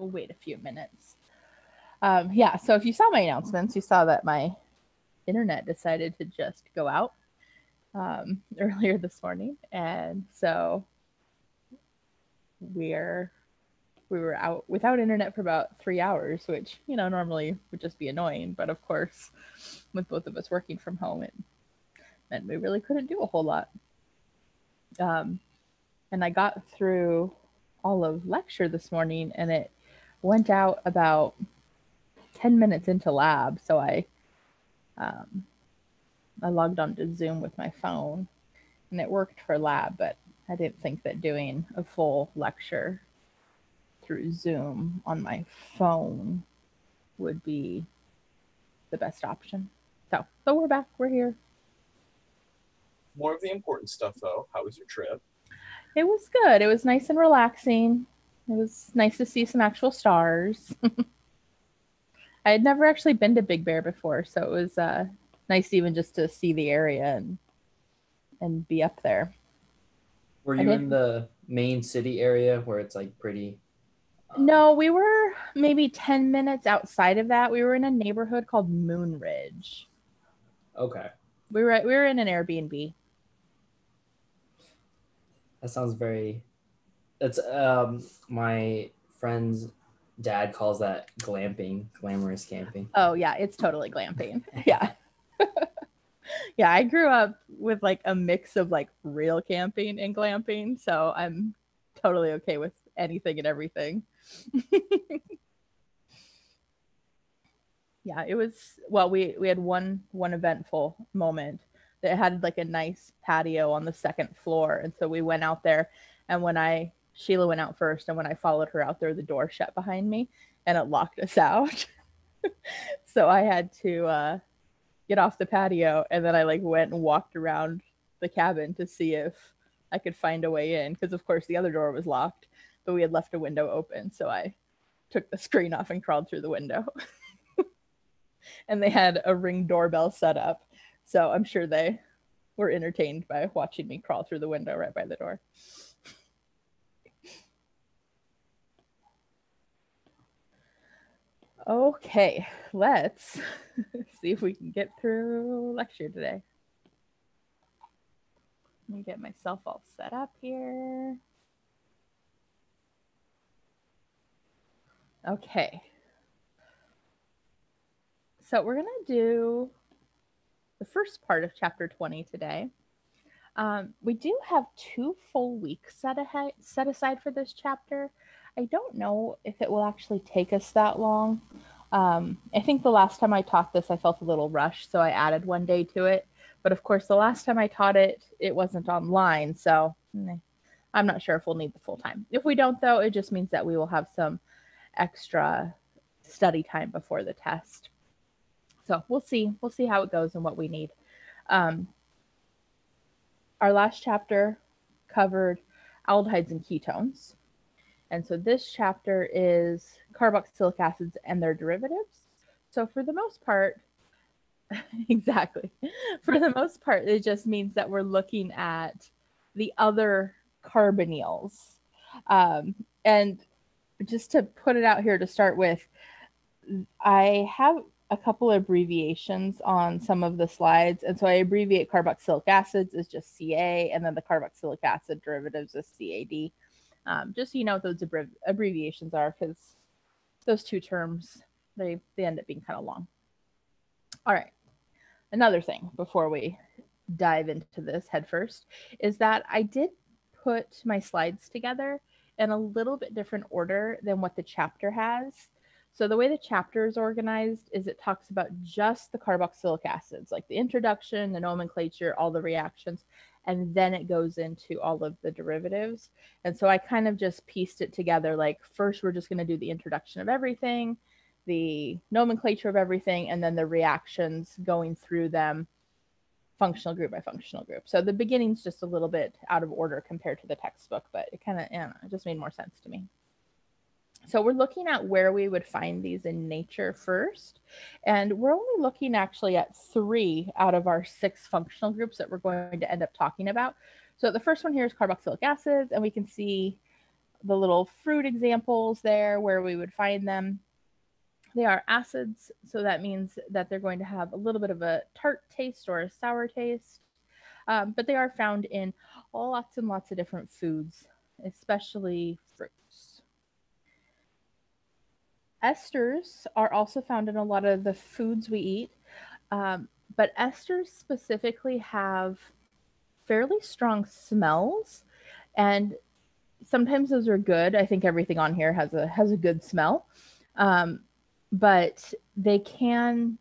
we'll wait a few minutes. Um, yeah, so if you saw my announcements, you saw that my internet decided to just go out um, earlier this morning, and so we're we were out without internet for about three hours, which you know normally would just be annoying, but of course, with both of us working from home, it meant we really couldn't do a whole lot. Um, and I got through all of lecture this morning, and it went out about 10 minutes into lab. So I um, I logged on to Zoom with my phone and it worked for lab, but I didn't think that doing a full lecture through Zoom on my phone would be the best option. So, so we're back. We're here. More of the important stuff, though. How was your trip? It was good. It was nice and relaxing. It was nice to see some actual stars. I had never actually been to Big Bear before, so it was uh, nice even just to see the area and and be up there. Were you in the main city area where it's like pretty? Um... No, we were maybe 10 minutes outside of that. We were in a neighborhood called Moonridge. Okay. We were we were in an Airbnb. That sounds very that's um my friend's dad calls that glamping, glamorous camping. Oh yeah, it's totally glamping. yeah. yeah, I grew up with like a mix of like real camping and glamping, so I'm totally okay with anything and everything. yeah, it was well we we had one one eventful moment that had like a nice patio on the second floor and so we went out there and when I Sheila went out first and when I followed her out there the door shut behind me and it locked us out. so I had to uh get off the patio and then I like went and walked around the cabin to see if I could find a way in because of course the other door was locked, but we had left a window open. So I took the screen off and crawled through the window. and they had a ring doorbell set up. So I'm sure they were entertained by watching me crawl through the window right by the door. Okay, let's see if we can get through lecture today. Let me get myself all set up here. Okay. So we're going to do the first part of chapter 20 today. Um, we do have two full weeks set, ahead, set aside for this chapter. I don't know if it will actually take us that long. Um, I think the last time I taught this, I felt a little rushed, so I added one day to it. But of course, the last time I taught it, it wasn't online, so I'm not sure if we'll need the full time. If we don't, though, it just means that we will have some extra study time before the test. So we'll see. We'll see how it goes and what we need. Um, our last chapter covered aldehydes and ketones. And so this chapter is carboxylic acids and their derivatives. So for the most part, exactly. For the most part, it just means that we're looking at the other carbonyls. Um, and just to put it out here to start with, I have a couple of abbreviations on some of the slides. And so I abbreviate carboxylic acids as just CA, and then the carboxylic acid derivatives as CAD. Um, just so you know what those abbrevi- abbreviations are, because those two terms, they, they end up being kind of long. All right. Another thing before we dive into this head first is that I did put my slides together in a little bit different order than what the chapter has. So the way the chapter is organized is it talks about just the carboxylic acids, like the introduction, the nomenclature, all the reactions, and then it goes into all of the derivatives. And so I kind of just pieced it together like first we're just going to do the introduction of everything, the nomenclature of everything, and then the reactions going through them functional group by functional group. So the beginning's just a little bit out of order compared to the textbook, but it kind of yeah, it just made more sense to me. So we're looking at where we would find these in nature first. And we're only looking actually at three out of our six functional groups that we're going to end up talking about. So the first one here is carboxylic acids, and we can see the little fruit examples there where we would find them. They are acids, so that means that they're going to have a little bit of a tart taste or a sour taste. Um, but they are found in lots and lots of different foods, especially fruits. Esters are also found in a lot of the foods we eat, um, but esters specifically have fairly strong smells, and sometimes those are good. I think everything on here has a has a good smell, um, but they can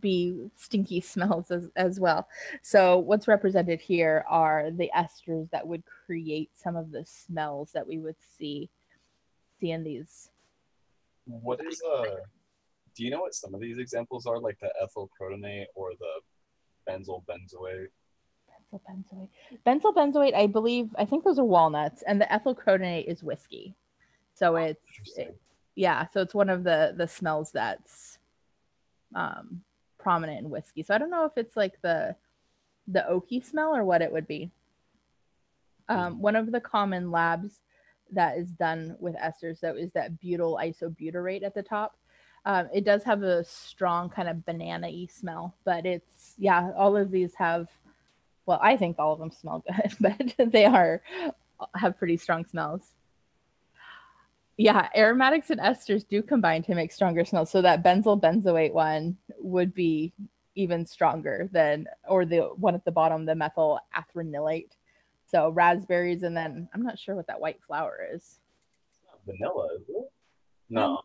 be stinky smells as, as well. So what's represented here are the esters that would create some of the smells that we would see see in these. What is uh do you know what some of these examples are, like the ethyl crotonate or the benzyl benzoate? Benzyl benzoate. Benzyl benzoate, I believe, I think those are walnuts, and the ethyl crotonate is whiskey. So it's it- yeah, so it's one of the the smells that's um prominent in whiskey. So I don't know if it's like the the oaky smell or what it would be. Um, one of the common labs that is done with esters though is that butyl isobutyrate at the top. Um, it does have a strong kind of banana-y smell, but it's yeah, all of these have well, I think all of them smell good, but they are have pretty strong smells. Yeah, aromatics and esters do combine to make stronger smells. So that benzyl benzoate one would be even stronger than, or the one at the bottom, the methyl anthranilate. So raspberries, and then I'm not sure what that white flower is. Vanilla, is it? No.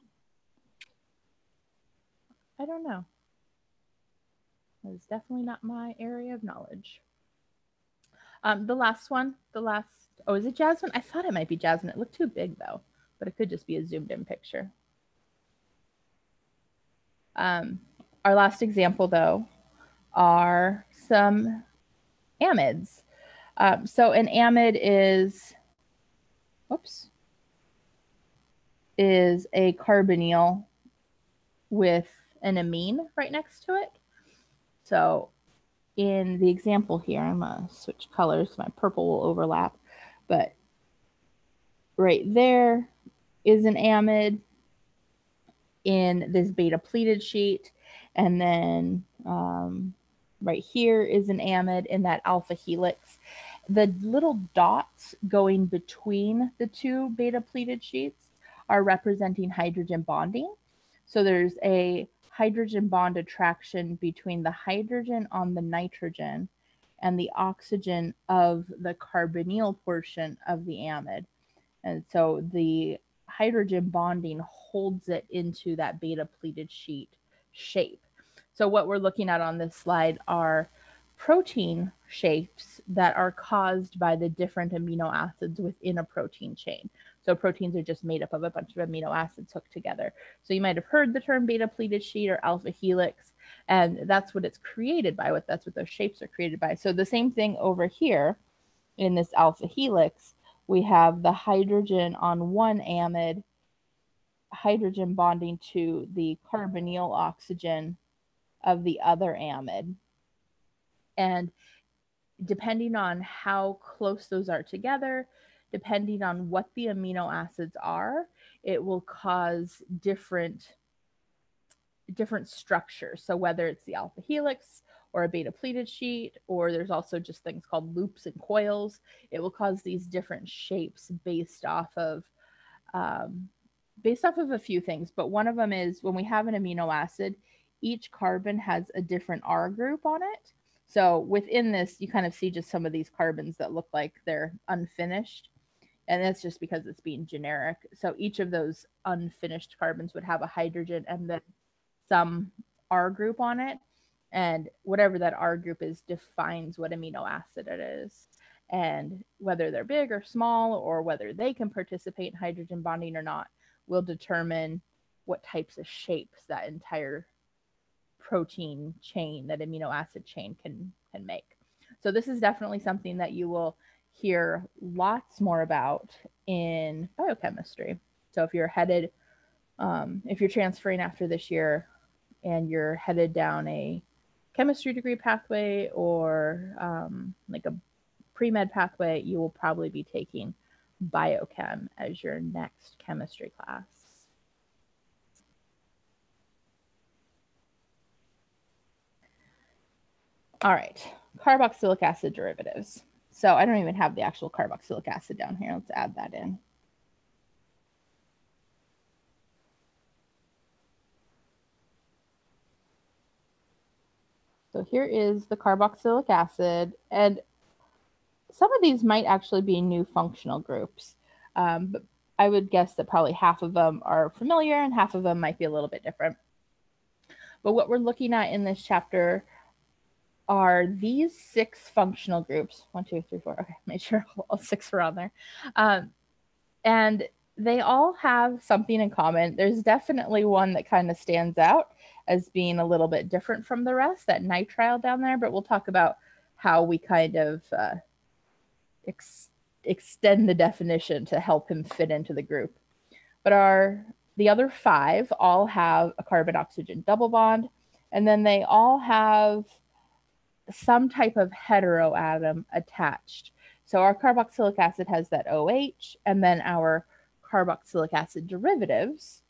I don't know. That's definitely not my area of knowledge. Um, the last one, the last, oh, is it jasmine? I thought it might be jasmine. It looked too big though, but it could just be a zoomed in picture. Um, our last example though are some amides. Um, so an amide is, whoops, is a carbonyl with an amine right next to it. So in the example here, I'm gonna switch colors. My purple will overlap, but right there is an amide in this beta pleated sheet. And then um, right here is an amide in that alpha helix. The little dots going between the two beta pleated sheets are representing hydrogen bonding. So there's a hydrogen bond attraction between the hydrogen on the nitrogen and the oxygen of the carbonyl portion of the amide. And so the hydrogen bonding holds it into that beta pleated sheet shape. So what we're looking at on this slide are protein shapes that are caused by the different amino acids within a protein chain. So proteins are just made up of a bunch of amino acids hooked together. So you might have heard the term beta pleated sheet or alpha helix, and that's what it's created by. What that's what those shapes are created by. So the same thing over here in this alpha helix, we have the hydrogen on one amide, hydrogen bonding to the carbonyl oxygen of the other amide. And depending on how close those are together, depending on what the amino acids are, it will cause different different structures. So whether it's the alpha helix or a beta pleated sheet, or there's also just things called loops and coils, it will cause these different shapes based off of um, based off of a few things. But one of them is when we have an amino acid, each carbon has a different R group on it. So within this, you kind of see just some of these carbons that look like they're unfinished. And that's just because it's being generic. So each of those unfinished carbons would have a hydrogen and then some R group on it. And whatever that R group is defines what amino acid it is. And whether they're big or small, or whether they can participate in hydrogen bonding or not, will determine what types of shapes that entire protein chain, that amino acid chain can can make. So this is definitely something that you will hear lots more about in biochemistry. So if you're headed, um, if you're transferring after this year and you're headed down a chemistry degree pathway or um, like a pre-med pathway, you will probably be taking biochem as your next chemistry class. All right, carboxylic acid derivatives. So I don't even have the actual carboxylic acid down here. Let's add that in. So here is the carboxylic acid. And some of these might actually be new functional groups. Um, but I would guess that probably half of them are familiar and half of them might be a little bit different. But what we're looking at in this chapter are these six functional groups. One, two, three, four. Okay, make sure all six are on there. Um, and they all have something in common. There's definitely one that kind of stands out as being a little bit different from the rest, that nitrile down there, but we'll talk about how we kind of uh, ex- extend the definition to help him fit into the group. But our the other five all have a carbon oxygen double bond, and then they all have some type of heteroatom attached. So our carboxylic acid has that OH, and then our carboxylic acid derivatives,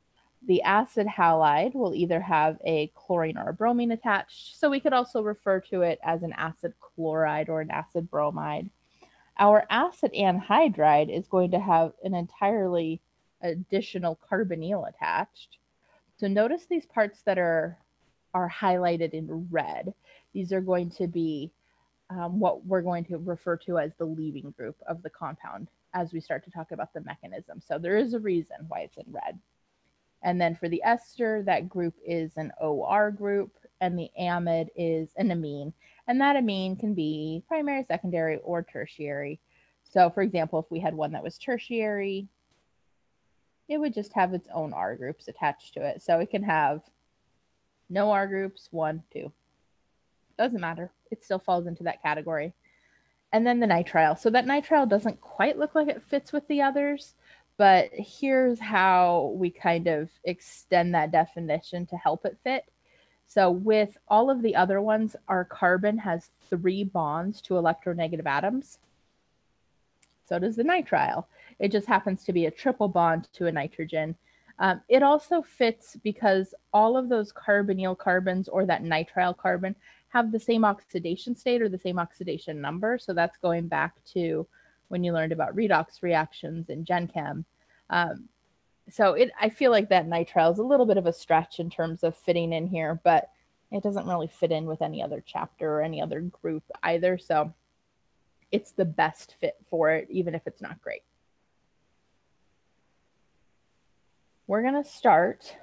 the acid halide will either have a chlorine or a bromine attached. So we could also refer to it as an acid chloride or an acid bromide. Our acid anhydride is going to have an entirely additional carbonyl attached. So notice these parts that are, are highlighted in red. These are going to be um, what we're going to refer to as the leaving group of the compound as we start to talk about the mechanism. So there is a reason why it's in red. And then for the ester, that group is an OR group, and the amide is an amine. And that amine can be primary, secondary, or tertiary. So, for example, if we had one that was tertiary, it would just have its own R groups attached to it. So it can have no R groups, one, two. Doesn't matter. It still falls into that category. And then the nitrile. So that nitrile doesn't quite look like it fits with the others, but here's how we kind of extend that definition to help it fit. So with all of the other ones, our carbon has three bonds to electronegative atoms. So does the nitrile. It just happens to be a triple bond to a nitrogen. Um, it also fits because all of those carbonyl carbons or that nitrile carbon have the same oxidation state or the same oxidation number. So that's going back to when you learned about redox reactions in Gen Chem. Um, so it, I feel like that nitrile is a little bit of a stretch in terms of fitting in here, but it doesn't really fit in with any other chapter or any other group either. So it's the best fit for it, even if it's not great. We're going to start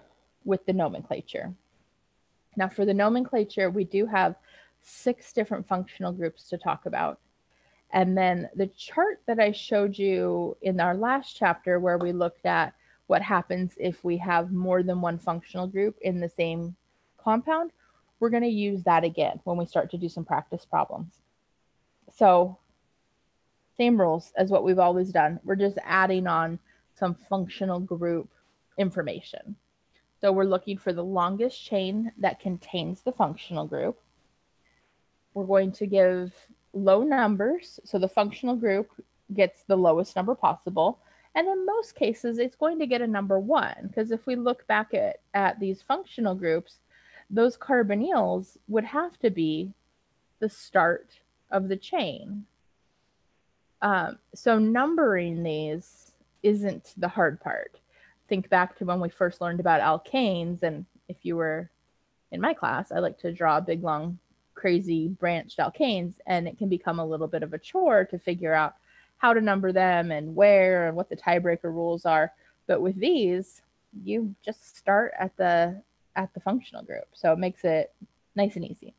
with the nomenclature. Now, for the nomenclature, we do have six different functional groups to talk about. And then the chart that I showed you in our last chapter, where we looked at what happens if we have more than one functional group in the same compound, we're going to use that again when we start to do some practice problems. So same rules as what we've always done. We're just adding on some functional group information. So we're looking for the longest chain that contains the functional group. We're going to give low numbers. So the functional group gets the lowest number possible. And in most cases, it's going to get a number one, because if we look back at, at these functional groups, those carbonyls would have to be the start of the chain. Um, so numbering these isn't the hard part. Think back to when we first learned about alkanes, and if you were in my class, I like to draw big, long crazy branched alkanes and it can become a little bit of a chore to figure out how to number them and where and what the tiebreaker rules are. But with these you just start at the at the functional group. So it makes it nice and easy.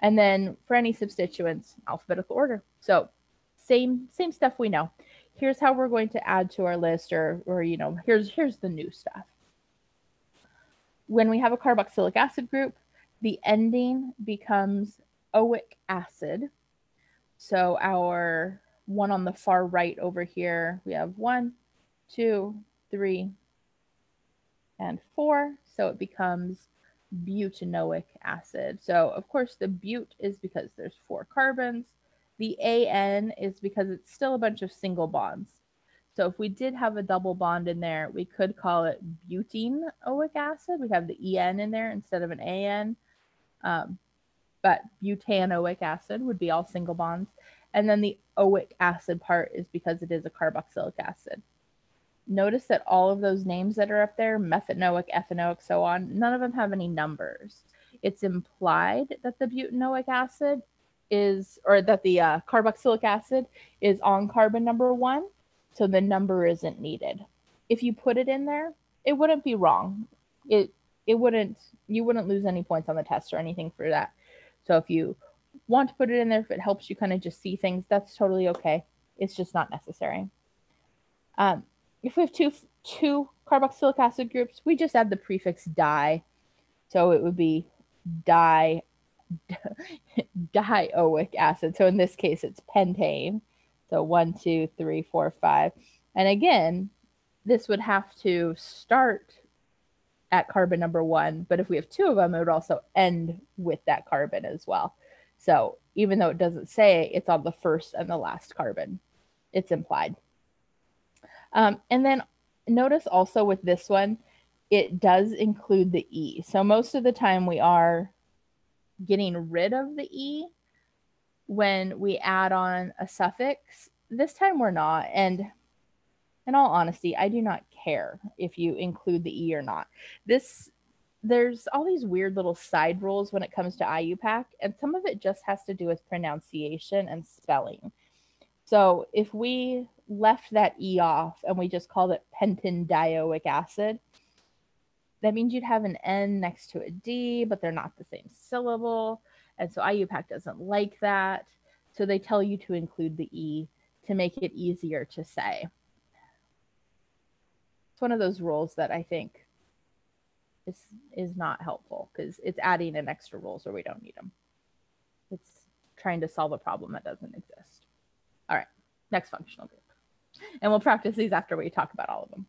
And then for any substituents alphabetical order. So same same stuff we know here's how we're going to add to our list or or you know here's here's the new stuff when we have a carboxylic acid group the ending becomes oic acid. So our one on the far right over here, we have one, two, three, and four. So it becomes butanoic acid. So of course the but is because there's four carbons. The AN is because it's still a bunch of single bonds. So if we did have a double bond in there, we could call it buteneoic acid. We have the en in there instead of an an. Um, but butanoic acid would be all single bonds. And then the oic acid part is because it is a carboxylic acid. Notice that all of those names that are up there, methanoic, ethanoic, so on, none of them have any numbers. It's implied that the butanoic acid is, or that the uh, carboxylic acid is on carbon number one, so the number isn't needed. If you put it in there, it wouldn't be wrong. It it wouldn't you wouldn't lose any points on the test or anything for that. So if you want to put it in there, if it helps you kind of just see things, that's totally okay. It's just not necessary. Um, if we have two two carboxylic acid groups, we just add the prefix di. So it would be di dioic acid. So in this case, it's pentane. So one, two, three, four, five. And again, this would have to start at carbon number one, but if we have two of them, it would also end with that carbon as well. So even though it doesn't say it's on the first and the last carbon, it's implied. Um, and then notice also with this one, it does include the E. So most of the time we are getting rid of the E when we add on a suffix. This time we're not. And in all honesty, I do not care if you include the E or not. This there's all these weird little side rules when it comes to IUPAC, and some of it just has to do with pronunciation and spelling. So if we left that E off and we just called it pentandioic acid, that means you'd have an N next to a D, but they're not the same syllable. And so IUPAC doesn't like that. So they tell you to include the E to make it easier to say. It's one of those rules that I think is is not helpful because it's adding an extra rules where we don't need them. It's trying to solve a problem that doesn't exist. All right, next functional group. And we'll practice these after we talk about all of them.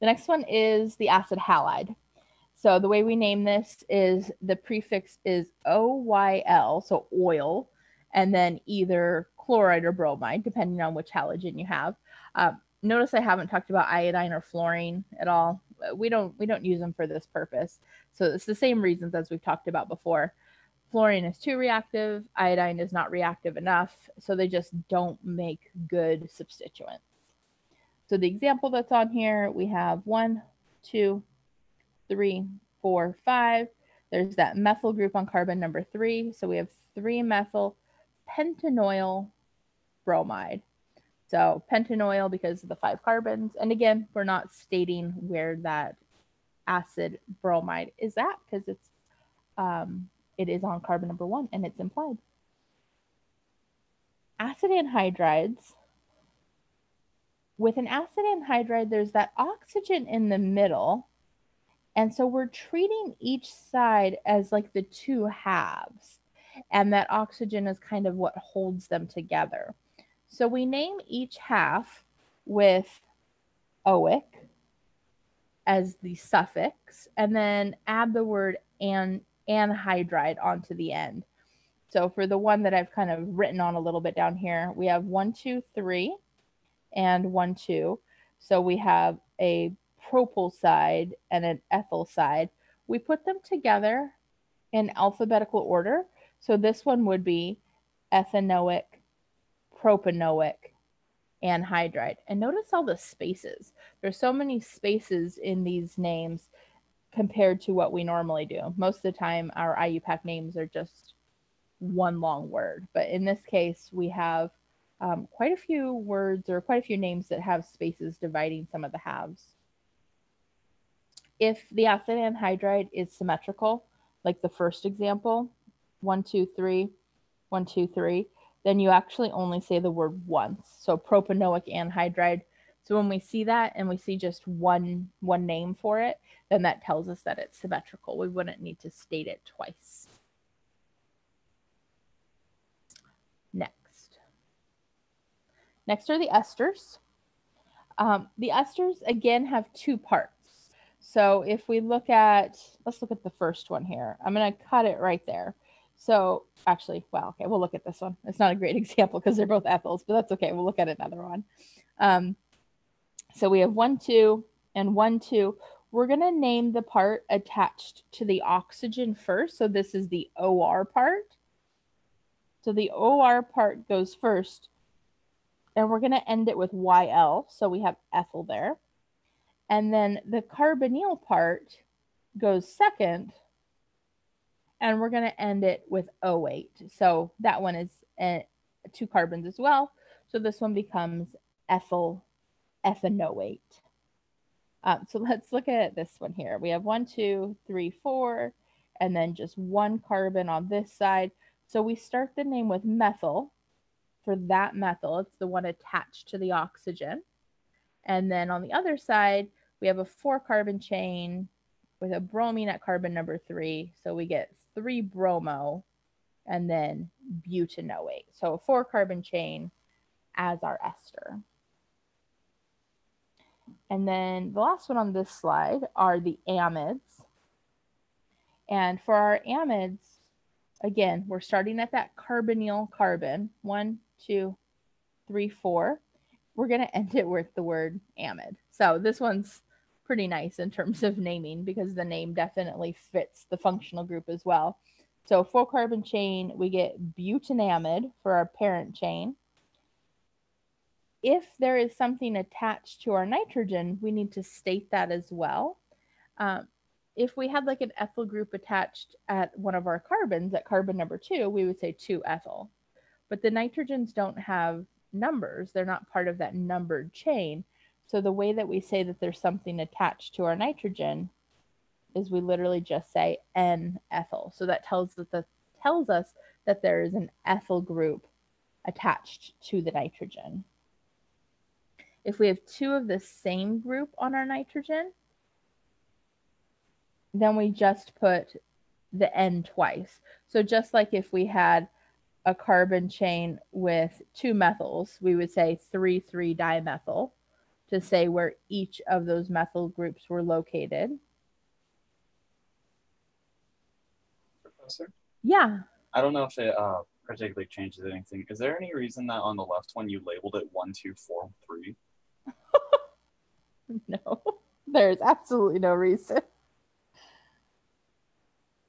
The next one is the acid halide. So the way we name this is the prefix is OYL, so oil, and then either chloride or bromide, depending on which halogen you have. Um, notice I haven't talked about iodine or fluorine at all. We don't we don't use them for this purpose. So it's the same reasons as we've talked about before. Fluorine is too reactive, iodine is not reactive enough, so they just don't make good substituents. So the example that's on here, we have one, two, three, four, five. There's that methyl group on carbon number three. So we have three methyl pentanoyl bromide. So pentanoyl because of the five carbons. And again, we're not stating where that acid bromide is at because it's um, it is on carbon number one and it's implied. Acid anhydrides with an acid anhydride, there's that oxygen in the middle. And so we're treating each side as like the two halves. And that oxygen is kind of what holds them together. So we name each half with oic as the suffix and then add the word an anhydride onto the end. So for the one that I've kind of written on a little bit down here, we have one, two, three and 1, 2. So we have a propyl side and an ethyl side. We put them together in alphabetical order. So this one would be ethanoic, propanoic, anhydride. And notice all the spaces. There's so many spaces in these names compared to what we normally do. Most of the time, our IUPAC names are just one long word. But in this case, we have um, quite a few words or quite a few names that have spaces dividing some of the halves. If the acid anhydride is symmetrical, like the first example, one, two, three, one, two, three, then you actually only say the word once. So propanoic anhydride. So when we see that and we see just one one name for it, then that tells us that it's symmetrical. We wouldn't need to state it twice. Next are the esters. Um, the esters, again, have two parts. So if we look at, let's look at the first one here. I'm going to cut it right there. So actually, well, okay, we'll look at this one. It's not a great example because they're both ethyls, but that's okay. We'll look at another one. Um, so we have one, two, and one, two. We're going to name the part attached to the oxygen first. So this is the OR part. So the OR part goes first. And we're going to end it with YL. So we have ethyl there. And then the carbonyl part goes second. And we're going to end it with oate. So that one is uh, two carbons as well. So this one becomes ethyl ethanoate. Um, so let's look at this one here. We have one, two, three, four, and then just one carbon on this side. So we start the name with methyl for that methyl. It's the one attached to the oxygen. And then on the other side, we have a four carbon chain with a bromine at carbon number three. So we get three bromo and then butanoate. So a four carbon chain as our ester. And then the last one on this slide are the amides. And for our amides, again, we're starting at that carbonyl carbon. One, two, three, four. We're going to end it with the word amide. So this one's pretty nice in terms of naming because the name definitely fits the functional group as well. So four carbon chain, we get butanamide for our parent chain if there is something attached to our nitrogen, we need to state that as well. Um, if we had like an ethyl group attached at one of our carbons at carbon number two, we would say 2 ethyl. But the nitrogens don't have numbers, they're not part of that numbered chain. So the way that we say that there's something attached to our nitrogen is we literally just say N ethyl. So that tells that the tells us that there is an ethyl group attached to the nitrogen. If we have two of the same group on our nitrogen, then we just put the N twice. So just like if we had a carbon chain with two methyls, we would say 3 3 dimethyl to say where each of those methyl groups were located. Professor? Yeah. I don't know if it uh, particularly changes anything. Is there any reason that on the left one you labeled it one, two, four, three? No, there's absolutely no reason.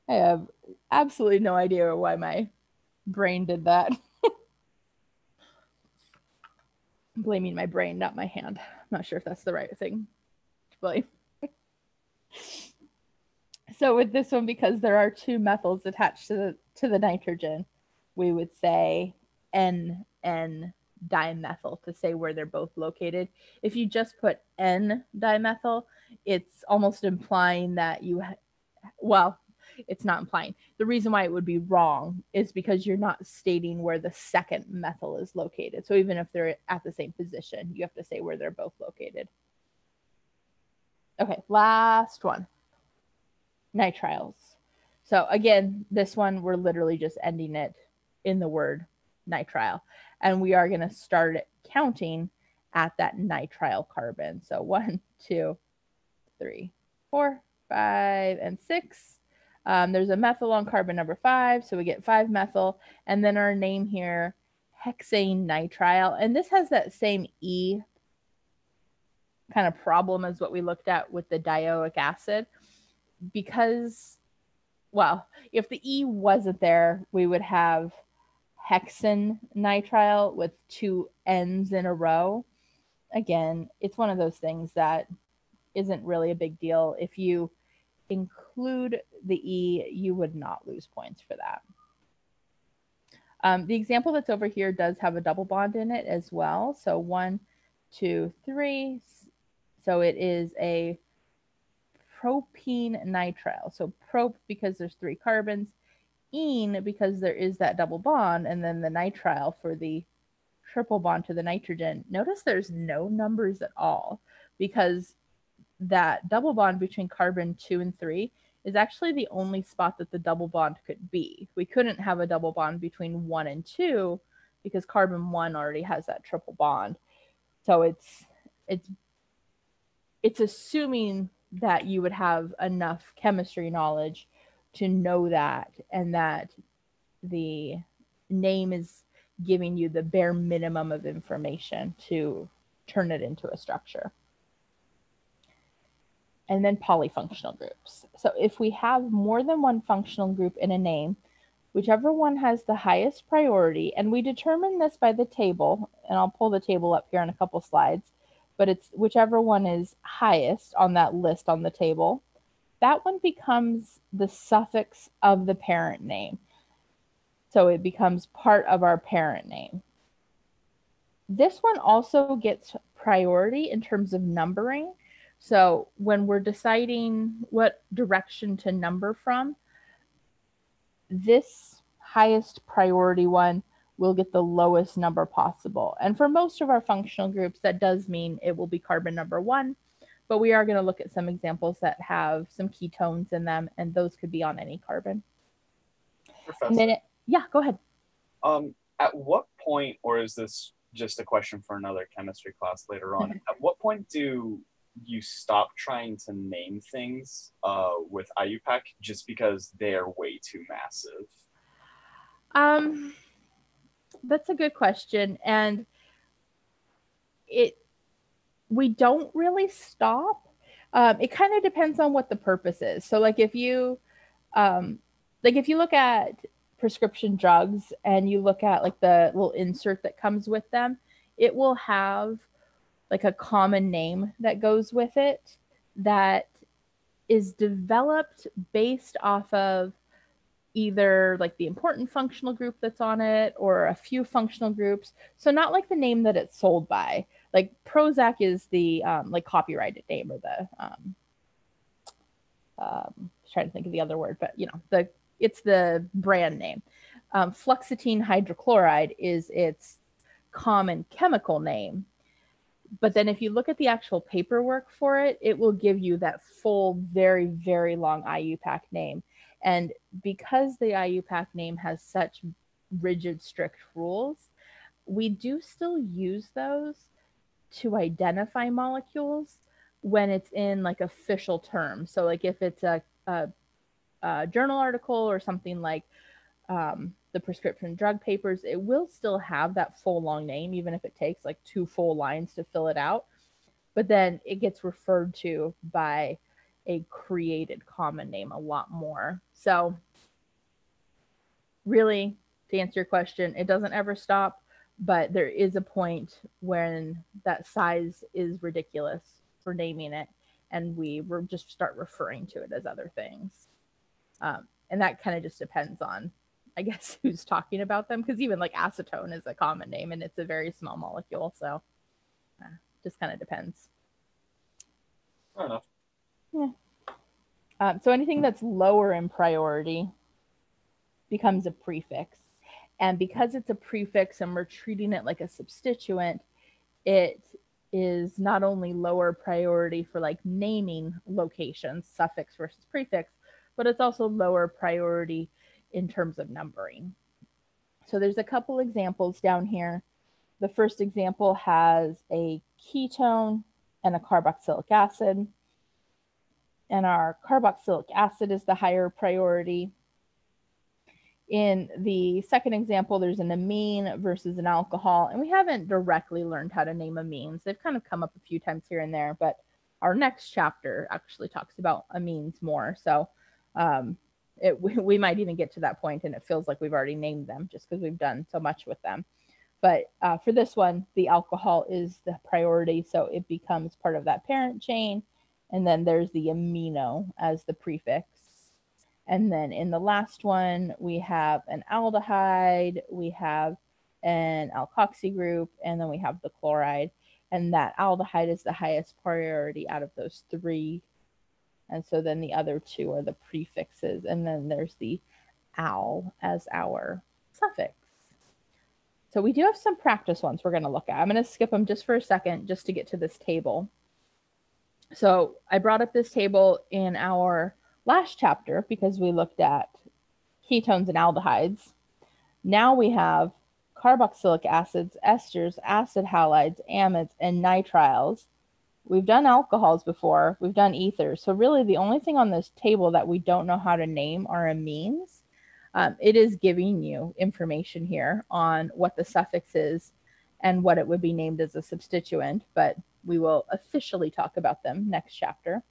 I have absolutely no idea why my brain did that. blaming my brain, not my hand. I'm not sure if that's the right thing to blame. so with this one, because there are two methyls attached to the to the nitrogen, we would say N N dimethyl to say where they're both located. If you just put N dimethyl, it's almost implying that you, ha- well, it's not implying. The reason why it would be wrong is because you're not stating where the second methyl is located. So even if they're at the same position, you have to say where they're both located. Okay, last one nitriles. So again, this one, we're literally just ending it in the word nitrile and we are going to start counting at that nitrile carbon. So one, two, three, four, five, and six. Um, there's a methyl on carbon number five, so we get five methyl, and then our name here, hexane nitrile, and this has that same E kind of problem as what we looked at with the dioic acid, because, well, if the E wasn't there, we would have hexane nitrile with two N's in a row. Again, it's one of those things that isn't really a big deal. If you include the E, you would not lose points for that. Um, the example that's over here does have a double bond in it as well. So one, two, three. So it is a propene nitrile. So prop because there's three carbons, ene because there is that double bond, and then the nitrile for the triple bond to the nitrogen. Notice there's no numbers at all because that double bond between carbon two and three is actually the only spot that the double bond could be. We couldn't have a double bond between one and two because carbon one already has that triple bond. So it's it's it's assuming that you would have enough chemistry knowledge to know that and that the name is giving you the bare minimum of information to turn it into a structure. And then polyfunctional groups. So if we have more than one functional group in a name, whichever one has the highest priority, and we determine this by the table, and I'll pull the table up here in a couple slides, but it's whichever one is highest on that list on the table, that one becomes the suffix of the parent name. So it becomes part of our parent name. This one also gets priority in terms of numbering. So when we're deciding what direction to number from, this highest priority one will get the lowest number possible. And for most of our functional groups, that does mean it will be carbon number one, but we are going to look at some examples that have some ketones in them, and those could be on any carbon. Professor, And then, it, yeah, go ahead. um, at what point, or is this just a question for another chemistry class later on? at what point do you stop trying to name things uh, with IUPAC just because they are way too massive? Um, that's a good question, and it we don't really stop. Um, it kind of depends on what the purpose is. So, like if you, um, like if you look at prescription drugs and you look at like the little insert that comes with them, it will have like a common name that goes with it that is developed based off of either like the important functional group that's on it or a few functional groups. So not like the name that it's sold by. Like Prozac is the um, like copyrighted name or the um, um, trying to think of the other word, but you know the it's the brand name. Um, hydrochloride is its common chemical name. But then if you look at the actual paperwork for it, it will give you that full, very, very long IUPAC name. And because the IUPAC name has such rigid, strict rules, we do still use those to identify molecules when it's in like official terms. So, like if it's a, a, a journal article or something like um, the prescription drug papers, it will still have that full long name, even if it takes like two full lines to fill it out. But then it gets referred to by a created common name a lot more. So, really, to answer your question, it doesn't ever stop, but there is a point when that size is ridiculous for naming it, and we just start referring to it as other things. Um, and that kind of just depends on, I guess, who's talking about them, because even like acetone is a common name and it's a very small molecule. So, uh, just kind of depends. Fair enough. Um, so anything that's lower in priority becomes a prefix. And because it's a prefix and we're treating it like a substituent, it is not only lower priority for like naming locations, suffix versus prefix, but it's also lower priority in terms of numbering. So there's a couple examples down here. The first example has a ketone and a carboxylic acid and our carboxylic acid is the higher priority. In the second example, there's an amine versus an alcohol, and we haven't directly learned how to name amines. They've kind of come up a few times here and there, but our next chapter actually talks about amines more. So um, it, we, might even get to that point, and it feels like we've already named them just because we've done so much with them. But uh, for this one, the alcohol is the priority, so it becomes part of that parent chain and then there's the amino as the prefix. And then in the last one, we have an aldehyde, we have an alkoxy group, and then we have the chloride. And that aldehyde is the highest priority out of those three. And so then the other two are the prefixes. And then there's the al as our suffix. So we do have some practice ones we're going to look at. I'm going to skip them just for a second just to get to this table. So I brought up this table in our last chapter because we looked at ketones and aldehydes. Now we have carboxylic acids, esters, acid halides, amides, and nitriles. We've done alcohols before, we've done ethers. So, really, the only thing on this table that we don't know how to name are amines. Um, it is giving you information here on what the suffix is and what it would be named as a substituent, but we will officially talk about them next chapter.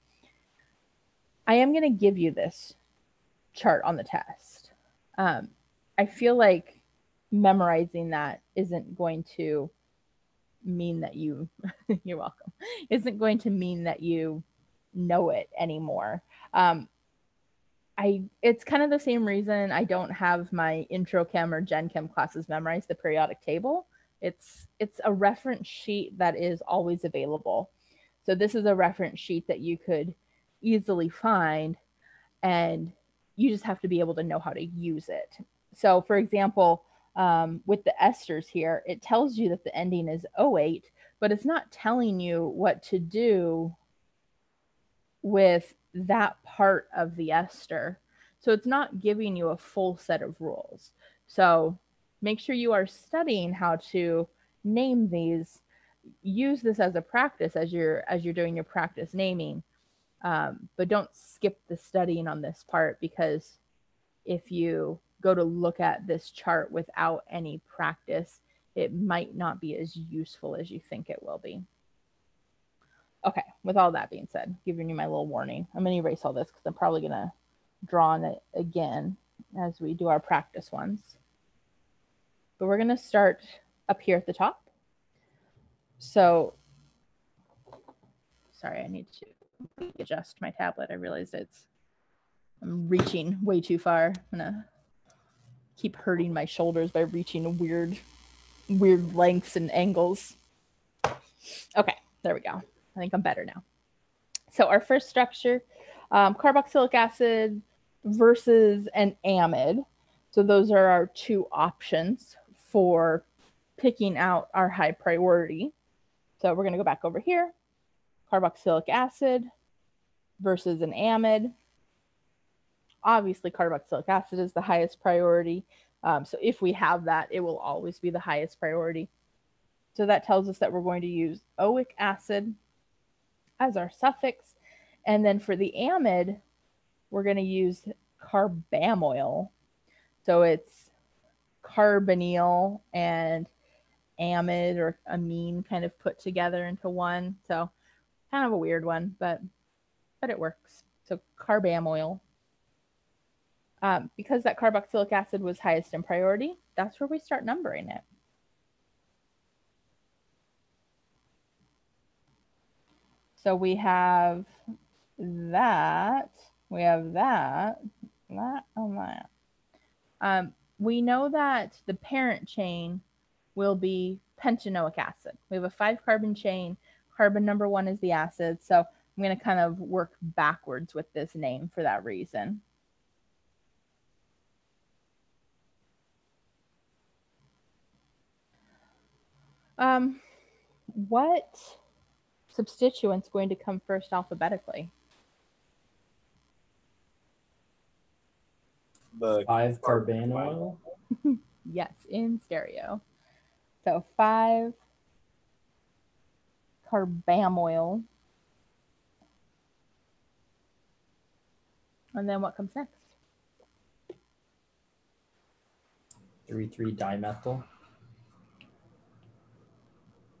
I am going to give you this chart on the test. Um, I feel like memorizing that isn't going to mean that you you're welcome isn't going to mean that you know it anymore. Um i it's kind of the same reason i don't have my intro chem or gen chem classes memorize the periodic table. It's it's a reference sheet that is always available. So this is a reference sheet that you could easily find and you just have to be able to know how to use it. So for example um, with the esters here, it tells you that the ending is oate, but it's not telling you what to do with that part of the ester. So it's not giving you a full set of rules. So make sure you are studying how to name these. Use this as a practice as you're as you're doing your practice naming. Um, but don't skip the studying on this part because if you go to look at this chart without any practice, it might not be as useful as you think it will be. Okay, with all that being said, giving you my little warning, I'm going to erase all this because I'm probably going to draw on it again as we do our practice ones. But we're going to start up here at the top. So, sorry, I need to adjust my tablet. I realized it's, I'm reaching way too far. I'm going to keep hurting my shoulders by reaching weird, weird lengths and angles. Okay, there we go. I think I'm better now. So our first structure, um, carboxylic acid versus an amide. So those are our two options for picking out our high priority. So we're going to go back over here. Carboxylic acid versus an amide obviously carboxylic acid is the highest priority. Um, so if we have that, it will always be the highest priority. So that tells us that we're going to use oic acid as our suffix. And then for the amide, we're going to use carbamoyl. So it's carbonyl and amide or amine kind of put together into one. So kind of a weird one, but but it works. So carbamoyl. Um, because that carboxylic acid was highest in priority, that's where we start numbering it. So we have that, we have that, that, and that. Um, we know that the parent chain will be pentanoic acid. We have a five carbon chain. Carbon number one is the acid. So I'm going to kind of work backwards with this name for that reason. Um, what substituent's going to come first alphabetically? The five carbamoyl. yes, in stereo. So five carbamoyl. And then what comes next? Three three dimethyl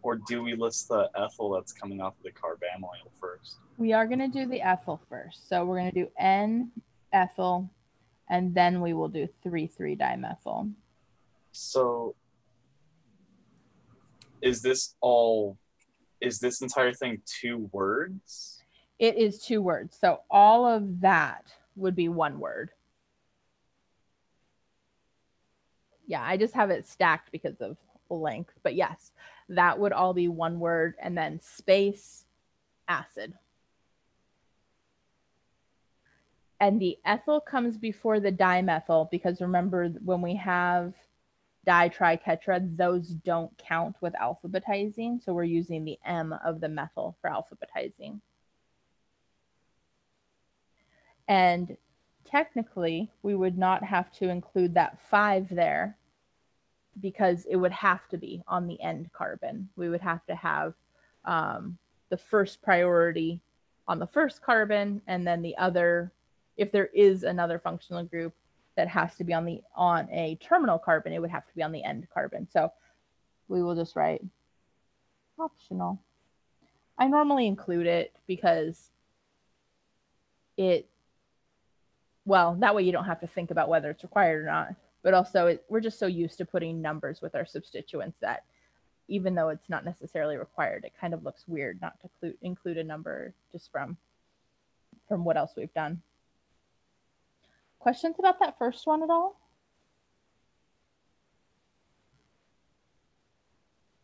or do we list the ethyl that's coming off of the carbamoyl first? We are going to do the ethyl first. So we're going to do N ethyl, and then we will do 3 3 dimethyl. So is this all, is this entire thing two words? It is two words. So all of that would be one word. Yeah, I just have it stacked because of length. But yes, that would all be one word and then space acid. And the ethyl comes before the dimethyl because remember when we have di ditriketra, those don't count with alphabetizing. So we're using the M of the methyl for alphabetizing. And technically, we would not have to include that five there because it would have to be on the end carbon. We would have to have um, the first priority on the first carbon, and then the other, if there is another functional group that has to be on the on a terminal carbon, it would have to be on the end carbon. So we will just write optional. I normally include it because it, well, that way you don't have to think about whether it's required or not. But also, it, we're just so used to putting numbers with our substituents that even though it's not necessarily required, it kind of looks weird not to clu- include a number just from from what else we've done. Questions about that first one at all?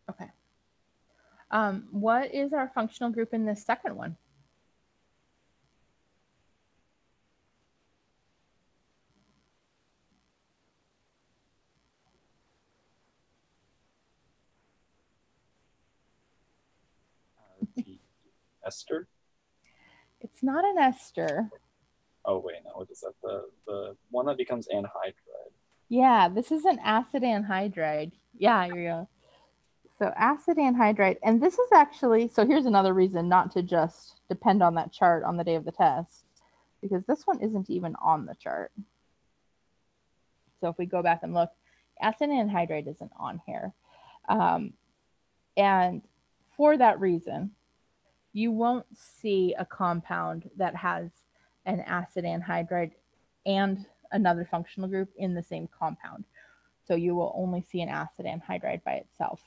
Okay. Um, what is our functional group in this second one? Ester. It's not an ester. Oh wait, no. What is that? The the one that becomes anhydride. Yeah, this is an acid anhydride. Yeah, here you go. So acid anhydride, and this is actually so. Here's another reason not to just depend on that chart on the day of the test, because this one isn't even on the chart. So if we go back and look, acid anhydride isn't on here, um, and for that reason, you won't see a compound that has an acid anhydride and another functional group in the same compound. So you will only see an acid anhydride by itself.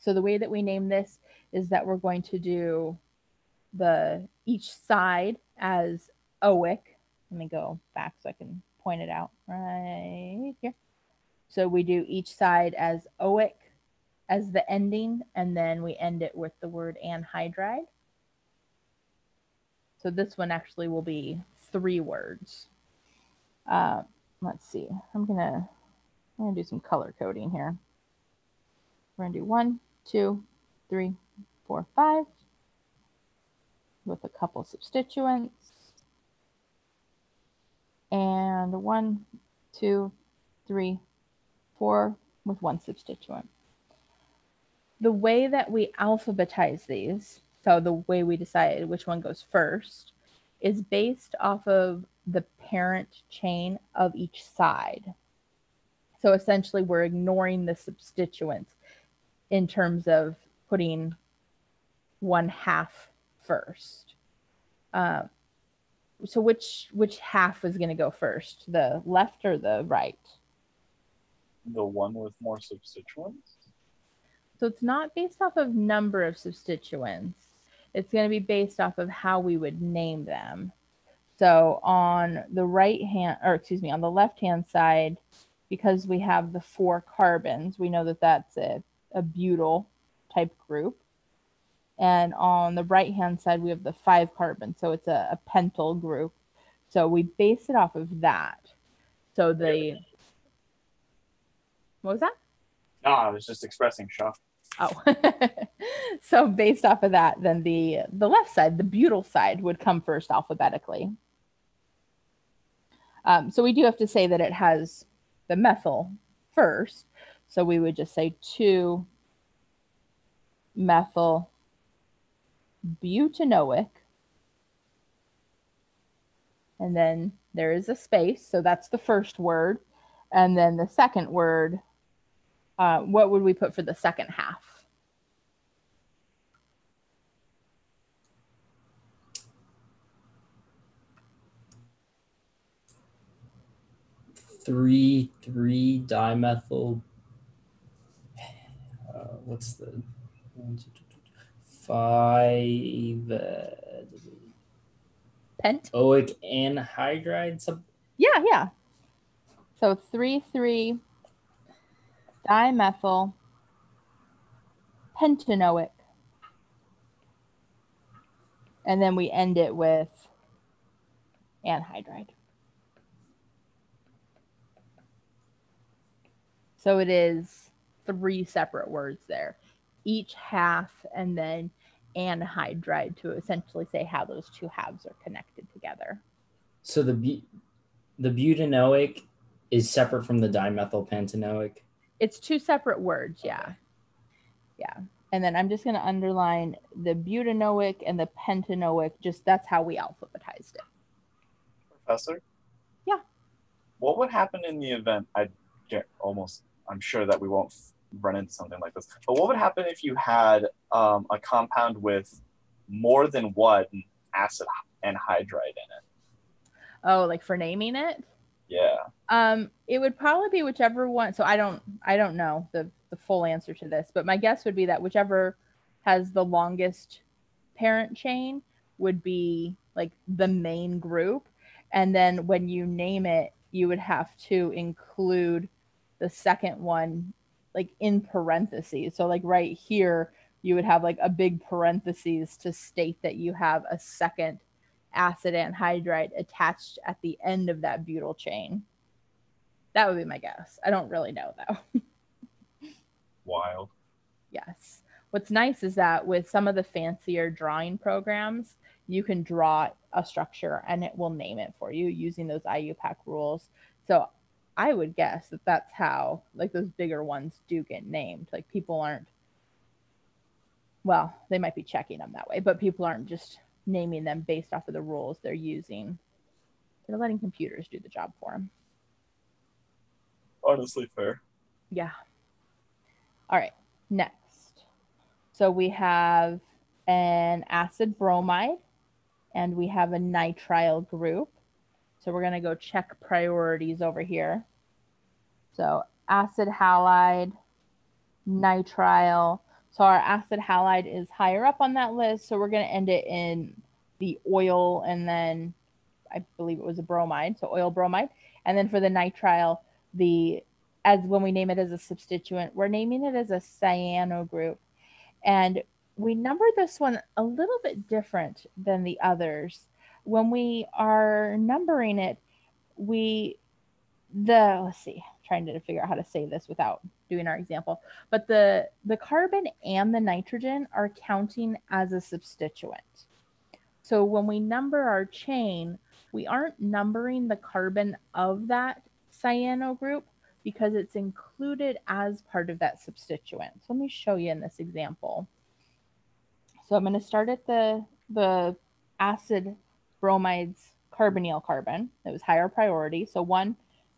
So the way that we name this is that we're going to do the each side as oic. Let me go back so I can point it out right here. So we do each side as oic as the ending, and then we end it with the word anhydride. So this one actually will be three words. Uh, let's see. I'm gonna I'm gonna do some color coding here. We're gonna do one, two, three, four, five, with a couple substituents, and one, two, three, four with one substituent. The way that we alphabetize these, so the way we decide which one goes first, is based off of the parent chain of each side. So essentially, we're ignoring the substituents in terms of putting one half first. Uh, so which which half is going to go first, the left or the right? The one with more substituents. So it's not based off of number of substituents. It's going to be based off of how we would name them. So on the right hand, or excuse me, on the left hand side, because we have the four carbons, we know that that's a, a butyl type group. And on the right hand side, we have the five carbon. So it's a, a pentyl group. So we base it off of that. So the, what was that? No, I was just expressing shock. Oh, so based off of that, then the the left side, the butyl side, would come first alphabetically. Um, so we do have to say that it has the methyl first. So we would just say two methyl butanoic. And then there is a space. So that's the first word. And then the second word, uh, what would we put for the second half? Three three dimethyl. Uh, what's the five uh, Pent? oic anhydride? Some Yeah, yeah. So three three dimethyl pentanoic. And then we end it with anhydride. So it is three separate words there, each half, and then anhydride to essentially say how those two halves are connected together. So the bu- the butanoic is separate from the dimethyl pentanoic. It's two separate words, yeah. Yeah. And then I'm just going to underline the butanoic and the pentanoic, just that's how we alphabetized it. Professor? Yeah. What would happen in the event? I get almost, I'm sure that we won't run into something like this. But what would happen if you had um, a compound with more than one acid anhydride in it? Oh, like for naming it? Yeah. Um, it would probably be whichever one. So I don't, I don't know the the full answer to this, but my guess would be that whichever has the longest parent chain would be like the main group, and then when you name it, you would have to include the second one like in parentheses. So like right here, you would have like a big parentheses to state that you have a second acid anhydride attached at the end of that butyl chain. That would be my guess. I don't really know though. Wild. yes. What's nice is that with some of the fancier drawing programs, you can draw a structure and it will name it for you using those IUPAC rules. So I would guess that that's how like those bigger ones do get named. Like people aren't well, they might be checking them that way, but people aren't just naming them based off of the rules they're using. They're letting computers do the job for them. Honestly, fair. Yeah. All right, next. So we have an acid bromide and we have a nitrile group. So we're going to go check priorities over here. So acid halide, nitrile. So our acid halide is higher up on that list. So we're going to end it in the oil and then I believe it was a bromide. So oil bromide. And then for the nitrile, the as when we name it as a substituent, we're naming it as a cyano group. And we number this one a little bit different than the others. When we are numbering it, we the let's see, trying to figure out how to say this without doing our example. But the the carbon and the nitrogen are counting as a substituent. So when we number our chain, we aren't numbering the carbon of that cyano group because it's included as part of that substituent. So let me show you in this example. So I'm going to start at the, the acid bromides carbonyl carbon. That was higher priority. So one,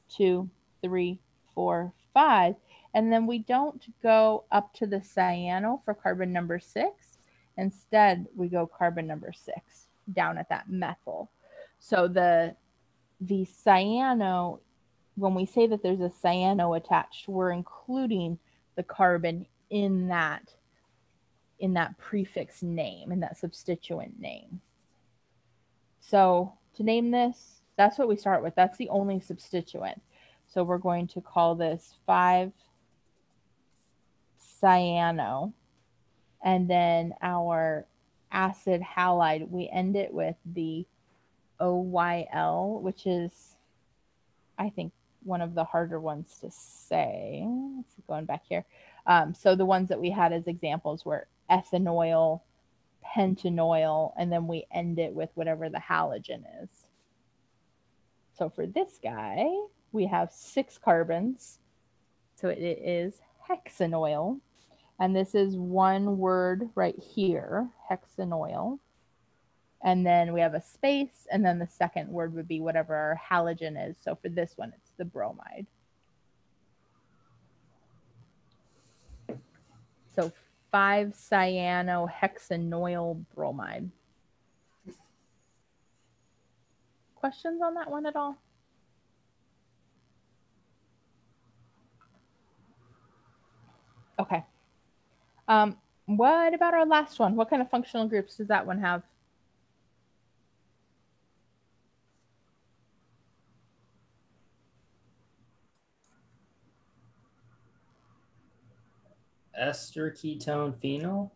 two, three, four, five. And then we don't go up to the cyano for carbon number six. Instead, we go carbon number six down at that methyl. So the the cyano, when we say that there's a cyano attached, we're including the carbon in that in that prefix name, in that substituent name. So to name this, that's what we start with. That's the only substituent. So we're going to call this 5 cyano. And then our acid halide, we end it with the OYL, which is, I think, one of the harder ones to say. Going back here. Um, so the ones that we had as examples were ethanoyl, pentanoyl, and then we end it with whatever the halogen is. So for this guy, we have six carbons. So it is hexanoyl. And this is one word right here, hexanoyl. And then we have a space, and then the second word would be whatever our halogen is. So for this one, it's the bromide. So 5 cyanohexanoyl bromide. Questions on that one at all? Okay. Um, what about our last one? What kind of functional groups does that one have? Ester ketone phenol.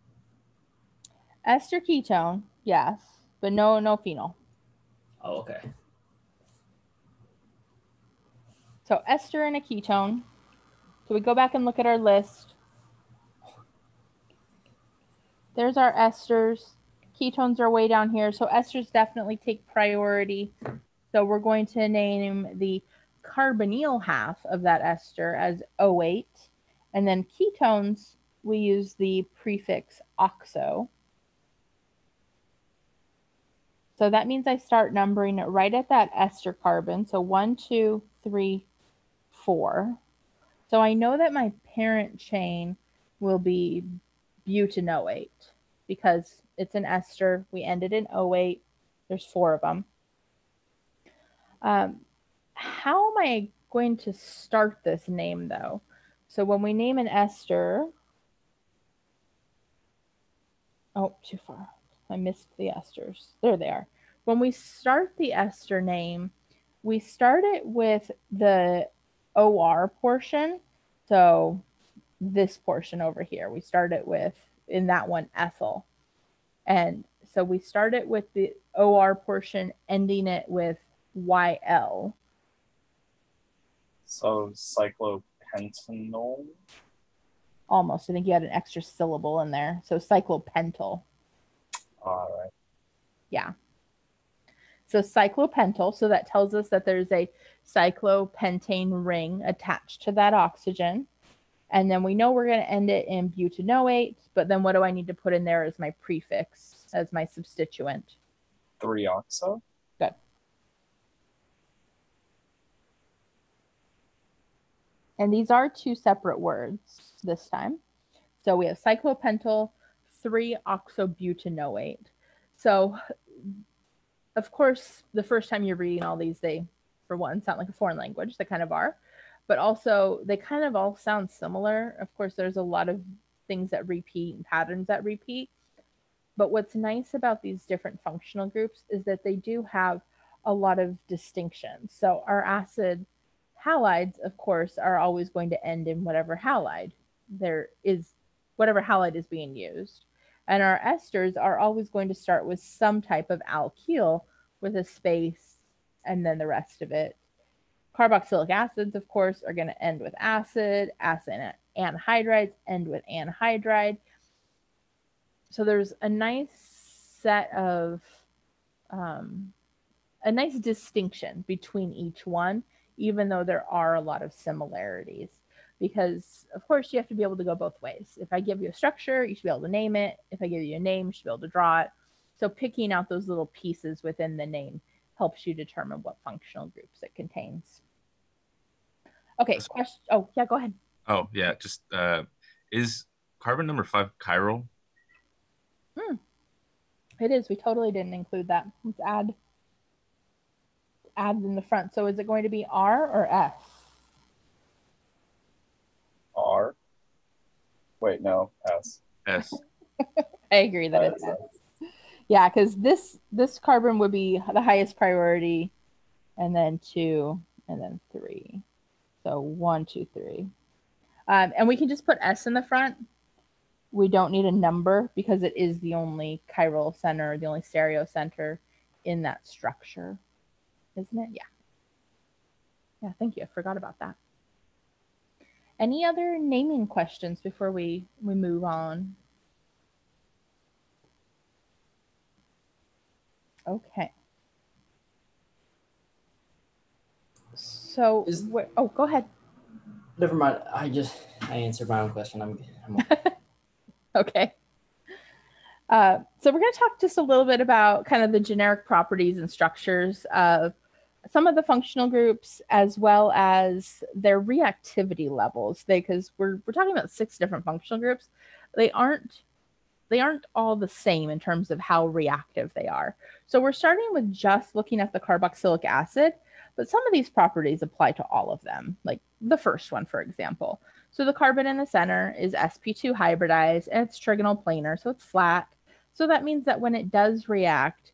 Ester ketone, yes, but no no phenol. Oh, okay. So ester and a ketone. So we go back and look at our list. There's our esters. Ketones are way down here. So esters definitely take priority. So we're going to name the carbonyl half of that ester as oate. And then ketones, we use the prefix oxo. So that means I start numbering right at that ester carbon. So one, two, three, four. So I know that my parent chain will be butanoate because it's an ester. We ended in oate. There's four of them. Um, how am I going to start this name though? So when we name an ester, oh, too far. I missed the esters. There they are. When we start the ester name, we start it with the OR portion. So this portion over here, we start it with in that one ethyl. And so we start it with the OR portion, ending it with YL. So cyclopentanol. Almost. I think you had an extra syllable in there. So cyclopentyl. All right. Yeah. So cyclopentyl. So that tells us that there's a cyclopentane ring attached to that oxygen. And then we know we're going to end it in butanoate. But then what do I need to put in there as my prefix, as my substituent? Three oxo. Good. And these are two separate words this time. So we have cyclopentyl, 3-oxobutanoate. So, of course, the first time you're reading all these, they, for one, sound like a foreign language. They kind of are. But also, they kind of all sound similar. Of course, there's a lot of things that repeat and patterns that repeat. But what's nice about these different functional groups is that they do have a lot of distinctions. So, our acid halides, of course, are always going to end in whatever halide there is, whatever halide is being used. And our esters are always going to start with some type of alkyl with a space and then the rest of it. Carboxylic acids, of course, are going to end with acid. Acid anhydrides end with anhydride. So there's a nice set of, um, a nice distinction between each one even though there are a lot of similarities. Because, of course, you have to be able to go both ways. If I give you a structure, you should be able to name it. If I give you a name, you should be able to draw it. So, picking out those little pieces within the name helps you determine what functional groups it contains. Okay, question. Oh, yeah, go ahead. Oh, yeah, just uh, is carbon number five chiral? Hmm. It is. We totally didn't include that. Let's add add in the front. So is it going to be R or S? R. Wait, no, S. S. I agree that it's S. Yeah, because this this carbon would be the highest priority, and then two, and then three. So one, two, three. Um, and we can just put S in the front. We don't need a number because it is the only chiral center, the only stereo center in that structure isn't it? Yeah. Yeah, thank you. I forgot about that. Any other naming questions before we, we move on? Okay. So, Is- wh- oh, go ahead. Never mind. I just I answered my own question. I'm, I'm Okay. Uh, so we're going to talk just a little bit about kind of the generic properties and structures of some of the functional groups as well as their reactivity levels they because we're, we're talking about six different functional groups they aren't they aren't all the same in terms of how reactive they are. So we're starting with just looking at the carboxylic acid but some of these properties apply to all of them like the first one for example. So the carbon in the center is sp2 hybridized and it's trigonal planar so it's flat. So that means that when it does react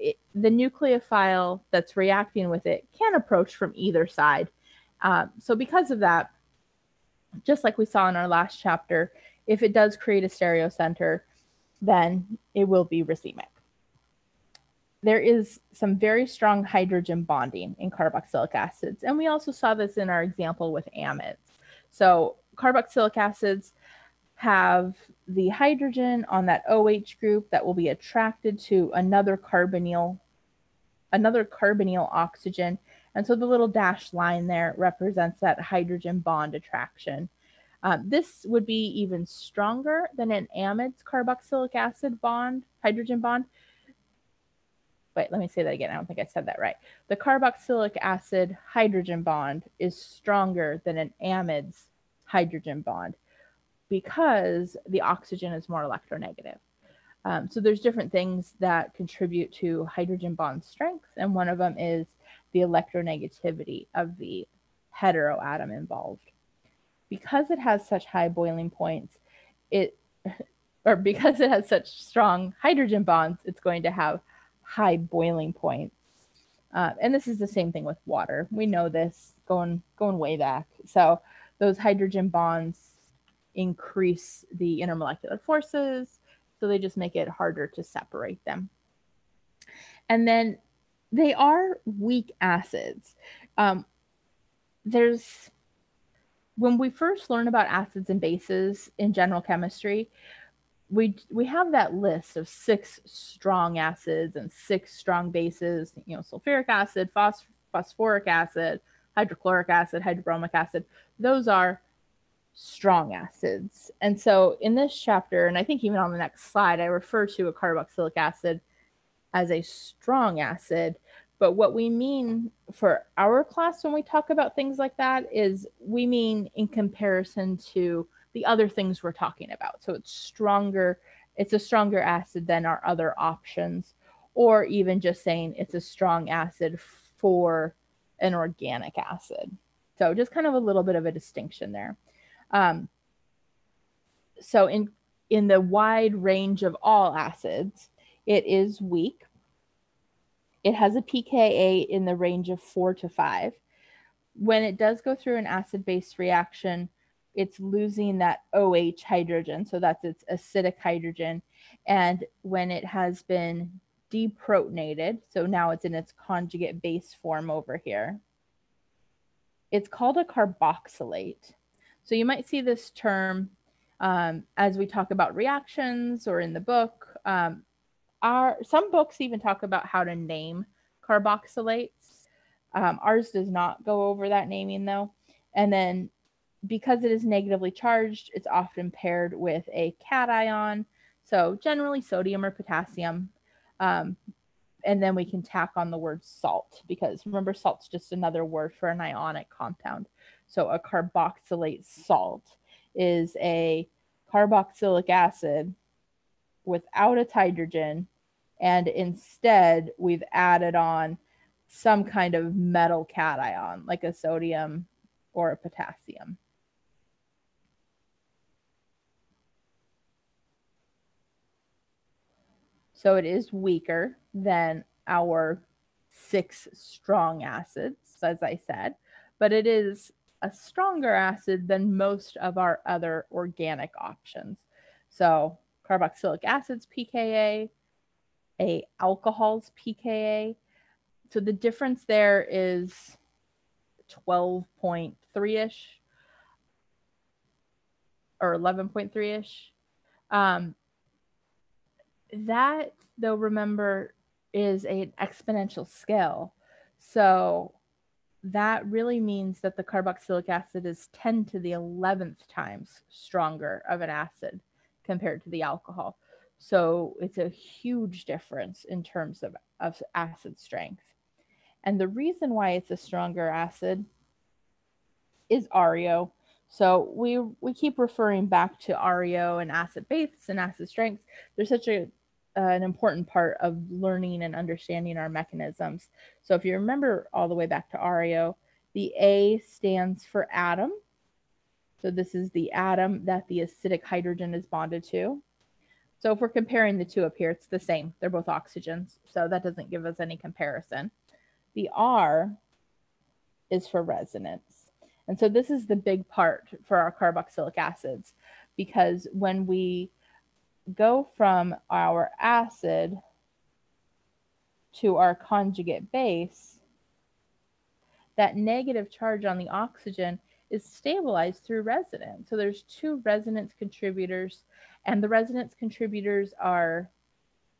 it, the nucleophile that's reacting with it can approach from either side. Um, so, because of that, just like we saw in our last chapter, if it does create a stereocenter, then it will be racemic. There is some very strong hydrogen bonding in carboxylic acids, and we also saw this in our example with amides. So, carboxylic acids have the hydrogen on that OH group that will be attracted to another carbonyl, another carbonyl oxygen. And so the little dashed line there represents that hydrogen bond attraction. Um, this would be even stronger than an amide's carboxylic acid bond, hydrogen bond. Wait, let me say that again. I don't think I said that right. The carboxylic acid hydrogen bond is stronger than an amide's hydrogen bond because the oxygen is more electronegative. Um, so there's different things that contribute to hydrogen bond strength, and one of them is the electronegativity of the heteroatom involved. Because it has such high boiling points, it or because it has such strong hydrogen bonds, it's going to have high boiling points. Uh, and this is the same thing with water. We know this going going way back. So those hydrogen bonds increase the intermolecular forces, so they just make it harder to separate them. And then they are weak acids. Um, there's when we first learn about acids and bases in general chemistry, we we have that list of six strong acids and six strong bases. You know, sulfuric acid, phos- phosphoric acid, hydrochloric acid, hydrobromic acid. Those are strong acids. And so in this chapter, and I think even on the next slide, I refer to a carboxylic acid as a strong acid. But what we mean for our class when we talk about things like that is we mean in comparison to the other things we're talking about. So it's stronger, it's a stronger acid than our other options, or even just saying it's a strong acid for an organic acid. So just kind of a little bit of a distinction there. Um, so in in the wide range of all acids, it is weak. It has a pKa in the range of four to five. When it does go through an acid base reaction, it's losing that OH hydrogen. So that's its acidic hydrogen. And when it has been deprotonated, so now it's in its conjugate base form over here, it's called a carboxylate. So you might see this term um, as we talk about reactions or in the book. Um, our, some books even talk about how to name carboxylates. Um, ours does not go over that naming though. And then because it is negatively charged, it's often paired with a cation. So generally sodium or potassium. Um, and then we can tack on the word salt because remember, salt's just another word for an ionic compound. So a carboxylate salt is a carboxylic acid without its hydrogen. And instead, we've added on some kind of metal cation, like a sodium or a potassium. So it is weaker than our six strong acids, as I said, but it is a stronger acid than most of our other organic options. So carboxylic acids pKa, a alcohol's pKa. So the difference there is 12.3ish or 11.3ish. Um, that though remember is an exponential scale so that really means that the carboxylic acid is 10 to the 11th times stronger of an acid compared to the alcohol so it's a huge difference in terms of, of acid strength and the reason why it's a stronger acid is ARIO so we we keep referring back to ARIO and acid base and acid strengths. There's such a uh, an important part of learning and understanding our mechanisms. So if you remember all the way back to ARIO, the A stands for atom. So this is the atom that the acidic hydrogen is bonded to. So if we're comparing the two up here, it's the same. They're both oxygens. So that doesn't give us any comparison. The R is for resonance. And so this is the big part for our carboxylic acids because when we go from our acid to our conjugate base, that negative charge on the oxygen is stabilized through resonance. So there's two resonance contributors, and the resonance contributors are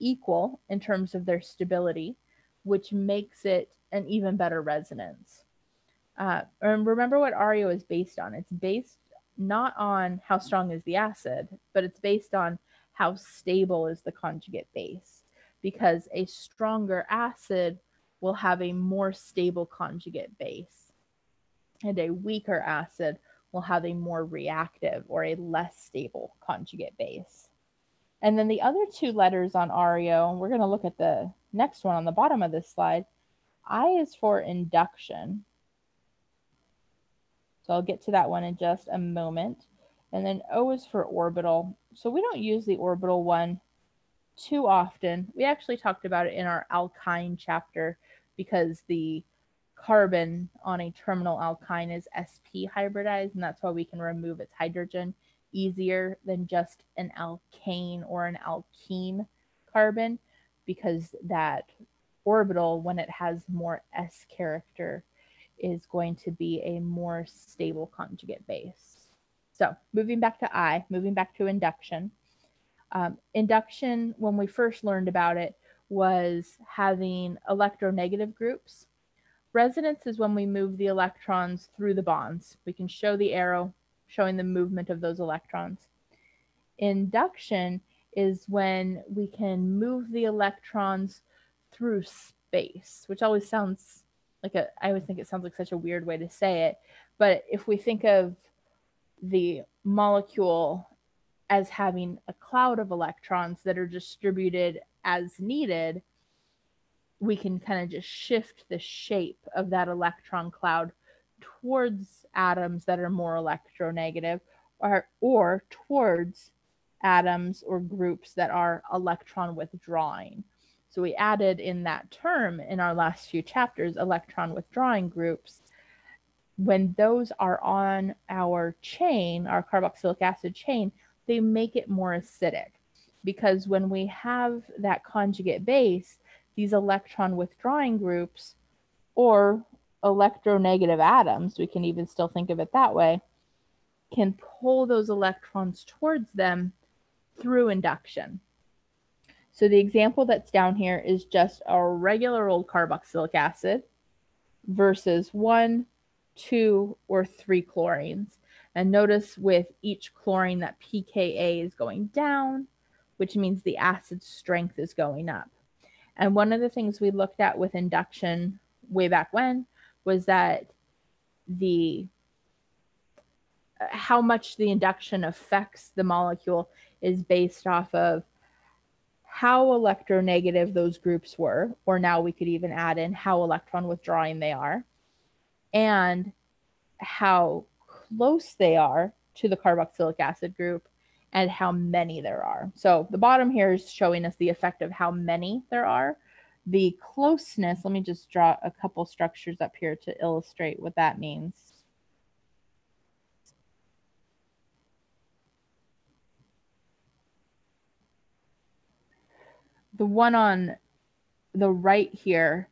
equal in terms of their stability, which makes it an even better resonance. Uh, and remember what ARIO is based on. It's based not on how strong is the acid, but it's based on how stable is the conjugate base because a stronger acid will have a more stable conjugate base and a weaker acid will have a more reactive or a less stable conjugate base. And then the other two letters on ARIO, we're going to look at the next one on the bottom of this slide. I is for induction. So I'll get to that one in just a moment. And then O is for orbital. So we don't use the orbital one too often. We actually talked about it in our alkyne chapter because the carbon on a terminal alkyne is sp hybridized, and that's why we can remove its hydrogen easier than just an alkane or an alkene carbon because that orbital, when it has more s character, is going to be a more stable conjugate base. So moving back to I, moving back to induction. Um, induction, when we first learned about it, was having electronegative groups. Resonance is when we move the electrons through the bonds. We can show the arrow showing the movement of those electrons. Induction is when we can move the electrons through space, which always sounds like a, I always think it sounds like such a weird way to say it. But if we think of the molecule as having a cloud of electrons that are distributed as needed, we can kind of just shift the shape of that electron cloud towards atoms that are more electronegative or, or towards atoms or groups that are electron withdrawing. So we added in that term in our last few chapters electron withdrawing groups. When those are on our chain, our carboxylic acid chain, they make it more acidic because when we have that conjugate base, these electron withdrawing groups or electronegative atoms, we can even still think of it that way, can pull those electrons towards them through induction. So the example that's down here is just a regular old carboxylic acid versus one, two, or three chlorines. And notice with each chlorine that pKa is going down, which means the acid strength is going up. And one of the things we looked at with induction way back when was that the uh, how much the induction affects the molecule is based off of how electronegative those groups were, or now we could even add in how electron withdrawing they are, and how close they are to the carboxylic acid group and how many there are. So the bottom here is showing us the effect of how many there are. The closeness, let me just draw a couple structures up here to illustrate what that means. The one on the right here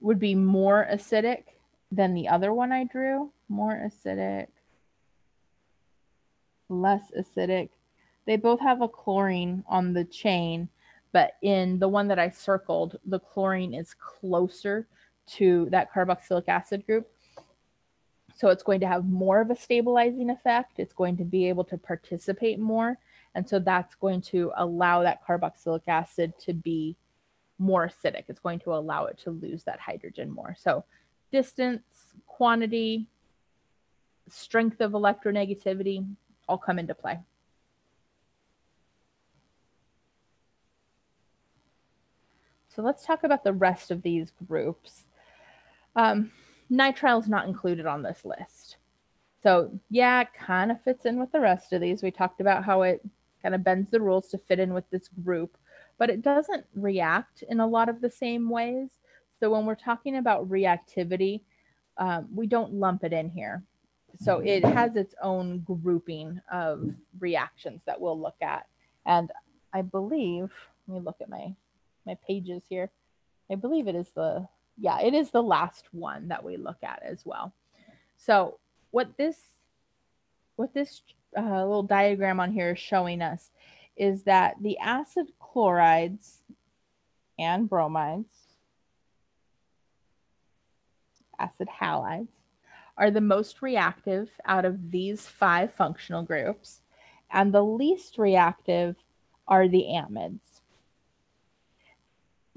would be more acidic than the other one I drew. More acidic less acidic. They both have a chlorine on the chain, but in the one that I circled, the chlorine is closer to that carboxylic acid group. So it's going to have more of a stabilizing effect. It's going to be able to participate more. And so that's going to allow that carboxylic acid to be more acidic. It's going to allow it to lose that hydrogen more. So distance, quantity, strength of electronegativity, all come into play. So let's talk about the rest of these groups. Um, nitrile is not included on this list. So yeah, kind of fits in with the rest of these. We talked about how it kind of bends the rules to fit in with this group, but it doesn't react in a lot of the same ways. So when we're talking about reactivity, um, we don't lump it in here. So it has its own grouping of reactions that we'll look at. And I believe, let me look at my my pages here. I believe it is the yeah, it is the last one that we look at as well. So what this what this uh, little diagram on here is showing us is that the acid chlorides and bromides, acid halides, are the most reactive out of these five functional groups, and the least reactive are the amides.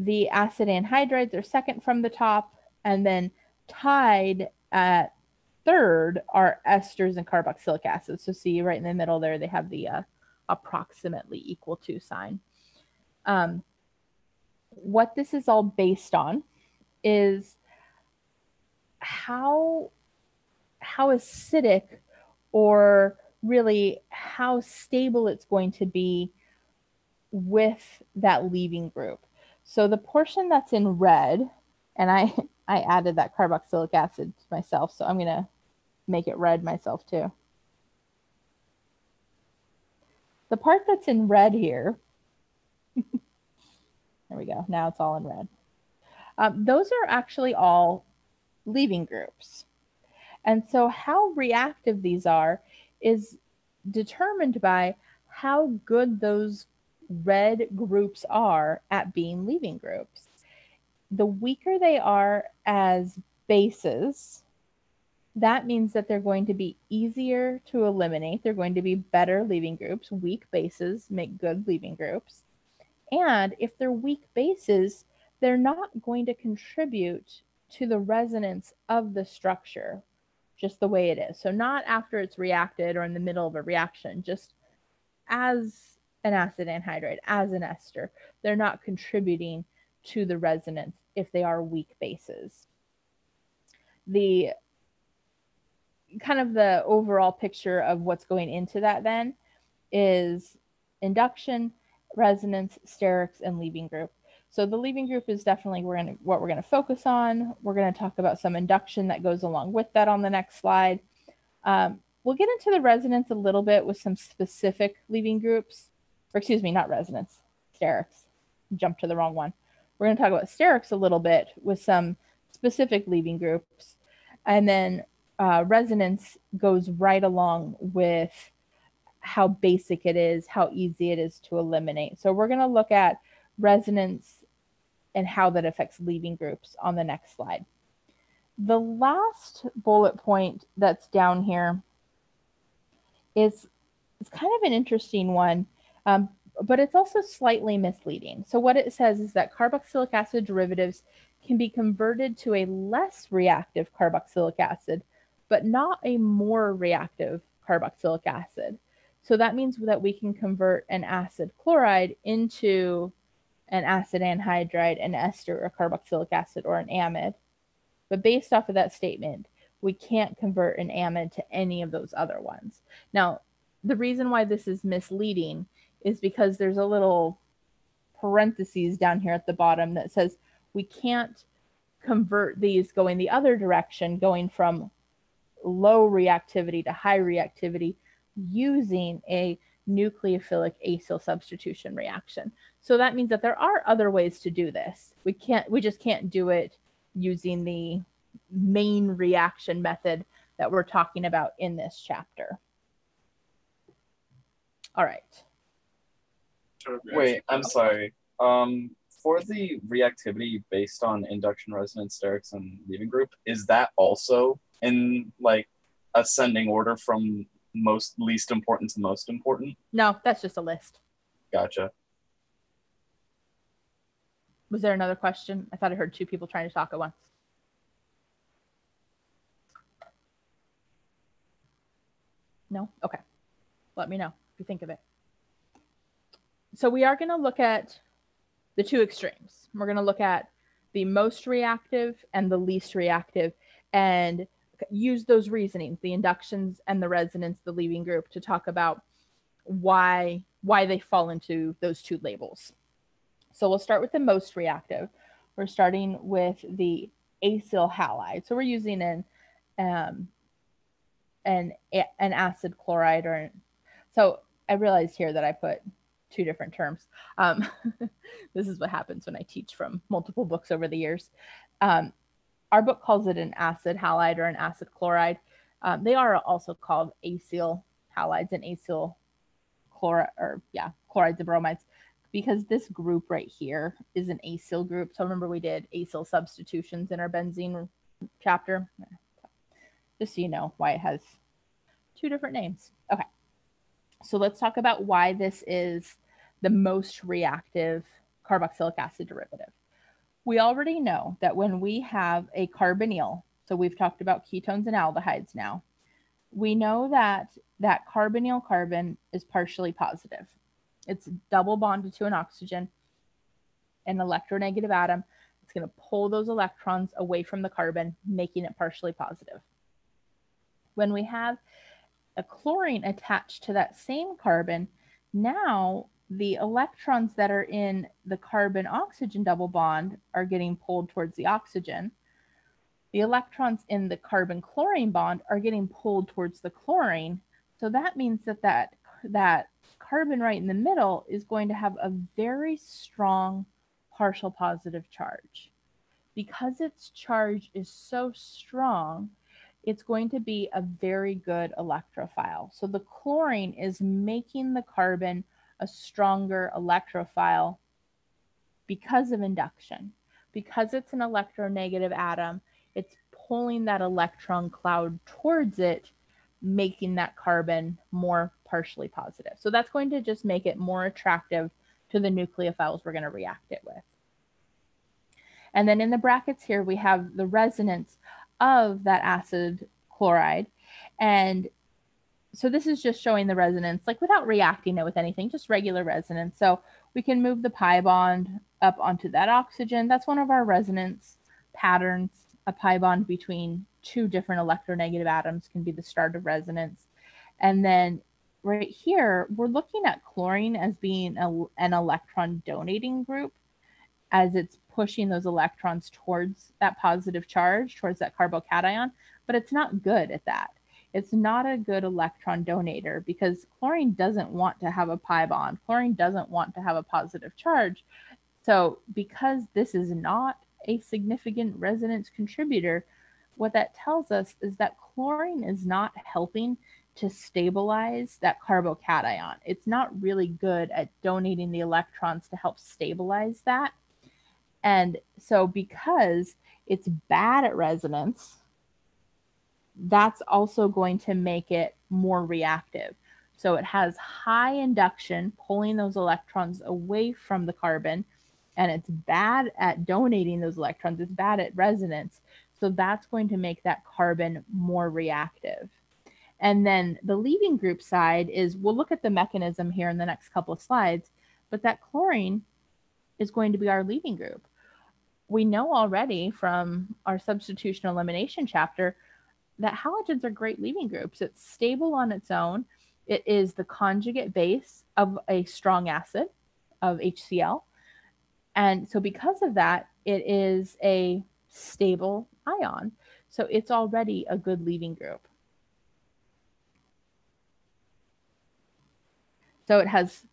The acid anhydrides are second from the top, and then tied at third are esters and carboxylic acids. So see right in the middle there, they have the uh, approximately equal to sign. Um, what this is all based on is how how acidic or really how stable it's going to be with that leaving group. So the portion that's in red, and I I added that carboxylic acid to myself, so I'm gonna make it red myself too. The part that's in red here, there we go. Now it's all in red. Um, those are actually all leaving groups. And so how reactive these are is determined by how good those red groups are at being leaving groups. The weaker they are as bases, that means that they're going to be easier to eliminate. They're going to be better leaving groups. Weak bases make good leaving groups. And if they're weak bases, they're not going to contribute to the resonance of the structure just the way it is. So, not after it's reacted or in the middle of a reaction, just as an acid anhydride, as an ester. They're not contributing to the resonance if they are weak bases. The kind of the overall picture of what's going into that then is induction, resonance, sterics, and leaving group. So the leaving group is definitely we're gonna, what we're going to focus on. We're going to talk about some induction that goes along with that on the next slide. Um, we'll get into the resonance a little bit with some specific leaving groups, or excuse me, not resonance, sterics. Jump to the wrong one. We're going to talk about sterics a little bit with some specific leaving groups. And then uh, resonance goes right along with how basic it is, how easy it is to eliminate. So we're going to look at resonance and how that affects leaving groups on the next slide. The last bullet point that's down here is it's kind of an interesting one, um, but it's also slightly misleading. So what it says is that carboxylic acid derivatives can be converted to a less reactive carboxylic acid, but not a more reactive carboxylic acid. So that means that we can convert an acid chloride into an acid anhydride, an ester, a carboxylic acid, or an amide. But based off of that statement, we can't convert an amide to any of those other ones. Now, the reason why this is misleading is because there's a little parentheses down here at the bottom that says we can't convert these going the other direction, going from low reactivity to high reactivity using a nucleophilic acyl substitution reaction. So that means that there are other ways to do this. We can't we just can't do it using the main reaction method that we're talking about in this chapter. All right. Wait, I'm sorry. Um, for the reactivity based on induction resonance sterics and leaving group, is that also in like ascending order from most least important to most important? No, that's just a list. Gotcha. Was there another question? I thought I heard two people trying to talk at once. No? Okay. Let me know if you think of it. So we are going to look at the two extremes. We're going to look at the most reactive and the least reactive and use those reasonings, the inductions and the resonance, the leaving group to talk about why why they fall into those two labels. So we'll start with the most reactive. We're starting with the acyl halide. So we're using an um, an an acid chloride or an, so I realized here that I put two different terms. Um, this is what happens when I teach from multiple books over the years. Um, our book calls it an acid halide or an acid chloride. Um, they are also called acyl halides and acyl chloride or yeah chlorides and bromides because this group right here is an acyl group. So remember we did acyl substitutions in our benzene chapter. Just so you know why it has two different names. Okay. So let's talk about why this is the most reactive carboxylic acid derivative. We already know that when we have a carbonyl, So we've talked about ketones and aldehydes now. We know that that carbonyl carbon is partially positive. It's double bonded to an oxygen, an electronegative atom. It's going to pull those electrons away from the carbon, making it partially positive. When we have a chlorine attached to that same carbon, now the electrons that are in the carbon oxygen double bond are getting pulled towards the oxygen. The electrons in the carbon chlorine bond are getting pulled towards the chlorine. So that means that that, that carbon right in the middle is going to have a very strong partial positive charge. Because its charge is so strong, it's going to be a very good electrophile. So the chlorine is making the carbon a stronger electrophile because of induction. Because it's an electronegative atom, it's pulling that electron cloud towards it, making that carbon more partially positive. So that's going to just make it more attractive to the nucleophiles we're going to react it with. And then in the brackets here, we have the resonance of that acid chloride. And so this is just showing the resonance, like without reacting it with anything, just regular resonance. So we can move the pi bond up onto that oxygen. That's one of our resonance patterns. A pi bond between two different electronegative atoms can be the start of resonance. And then right here, we're looking at chlorine as being a, an electron donating group as it's pushing those electrons towards that positive charge, towards that carbocation, but it's not good at that. It's not a good electron donator because chlorine doesn't want to have a pi bond. Chlorine doesn't want to have a positive charge. So, because this is not a significant resonance contributor, what that tells us is that chlorine is not helping to stabilize that carbocation. It's not really good at donating the electrons to help stabilize that. And so, because it's bad at resonance, that's also going to make it more reactive. So, it has high induction, pulling those electrons away from the carbon, and it's bad at donating those electrons, it's bad at resonance. So, that's going to make that carbon more reactive. And then the leaving group side is we'll look at the mechanism here in the next couple of slides, but that chlorine is going to be our leaving group we know already from our substitution elimination chapter that halogens are great leaving groups. It's stable on its own. It is the conjugate base of a strong acid of HCl. And so, because of that, it is a stable ion. So, it's already a good leaving group. So, it has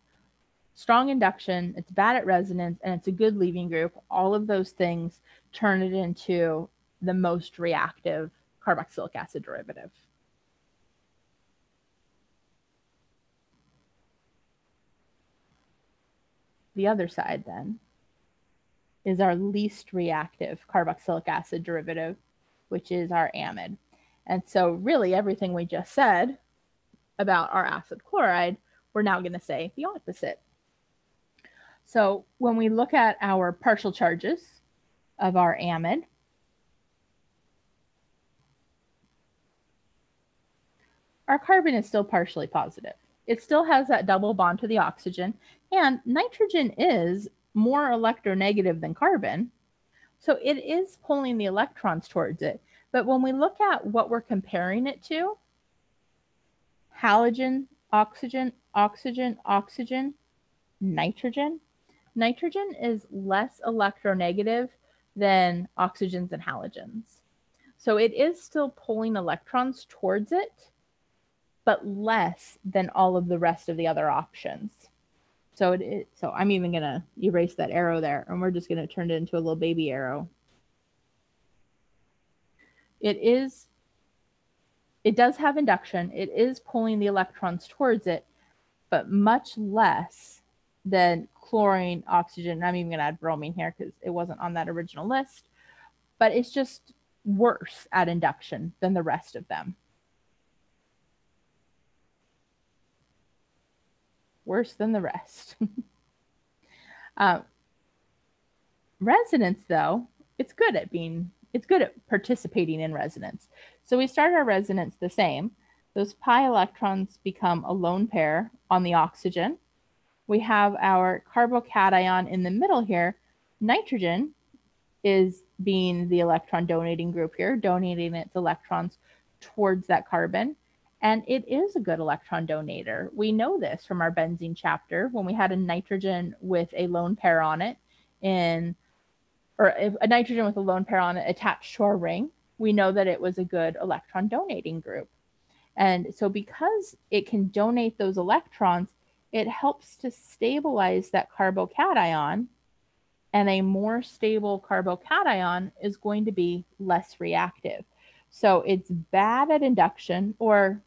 strong induction, it's bad at resonance, and it's a good leaving group. All of those things turn it into the most reactive carboxylic acid derivative. The other side then is our least reactive carboxylic acid derivative, which is our amide. And so really everything we just said about our acid chloride, we're now going to say the opposite. So when we look at our partial charges of our amide, our carbon is still partially positive. It still has that double bond to the oxygen, and nitrogen is more electronegative than carbon. So it is pulling the electrons towards it. But when we look at what we're comparing it to, halogen, oxygen, oxygen, oxygen, nitrogen, nitrogen is less electronegative than oxygens and halogens. So it is still pulling electrons towards it, but less than all of the rest of the other options. So so I'm even gonna erase that arrow there and we're just gonna turn it into a little baby arrow. It is, it does have induction. It is pulling the electrons towards it, but much less than chlorine, oxygen. I'm even to add bromine here because it wasn't on that original list. But it's just worse at induction than the rest of them. Worse than the rest. uh, resonance, though, it's good at being it's good at participating in resonance. So we start our resonance the same. Those pi electrons become a lone pair on the oxygen. We have our carbocation in the middle here. Nitrogen is being the electron donating group here, donating its electrons towards that carbon. And it is a good electron donator. We know this from our benzene chapter when we had a nitrogen with a lone pair on it in or a nitrogen with a lone pair on it attached to our ring, we know that it was a good electron donating group. And so because it can donate those electrons, it helps to stabilize that carbocation and a more stable carbocation is going to be less reactive. So it's bad at induction or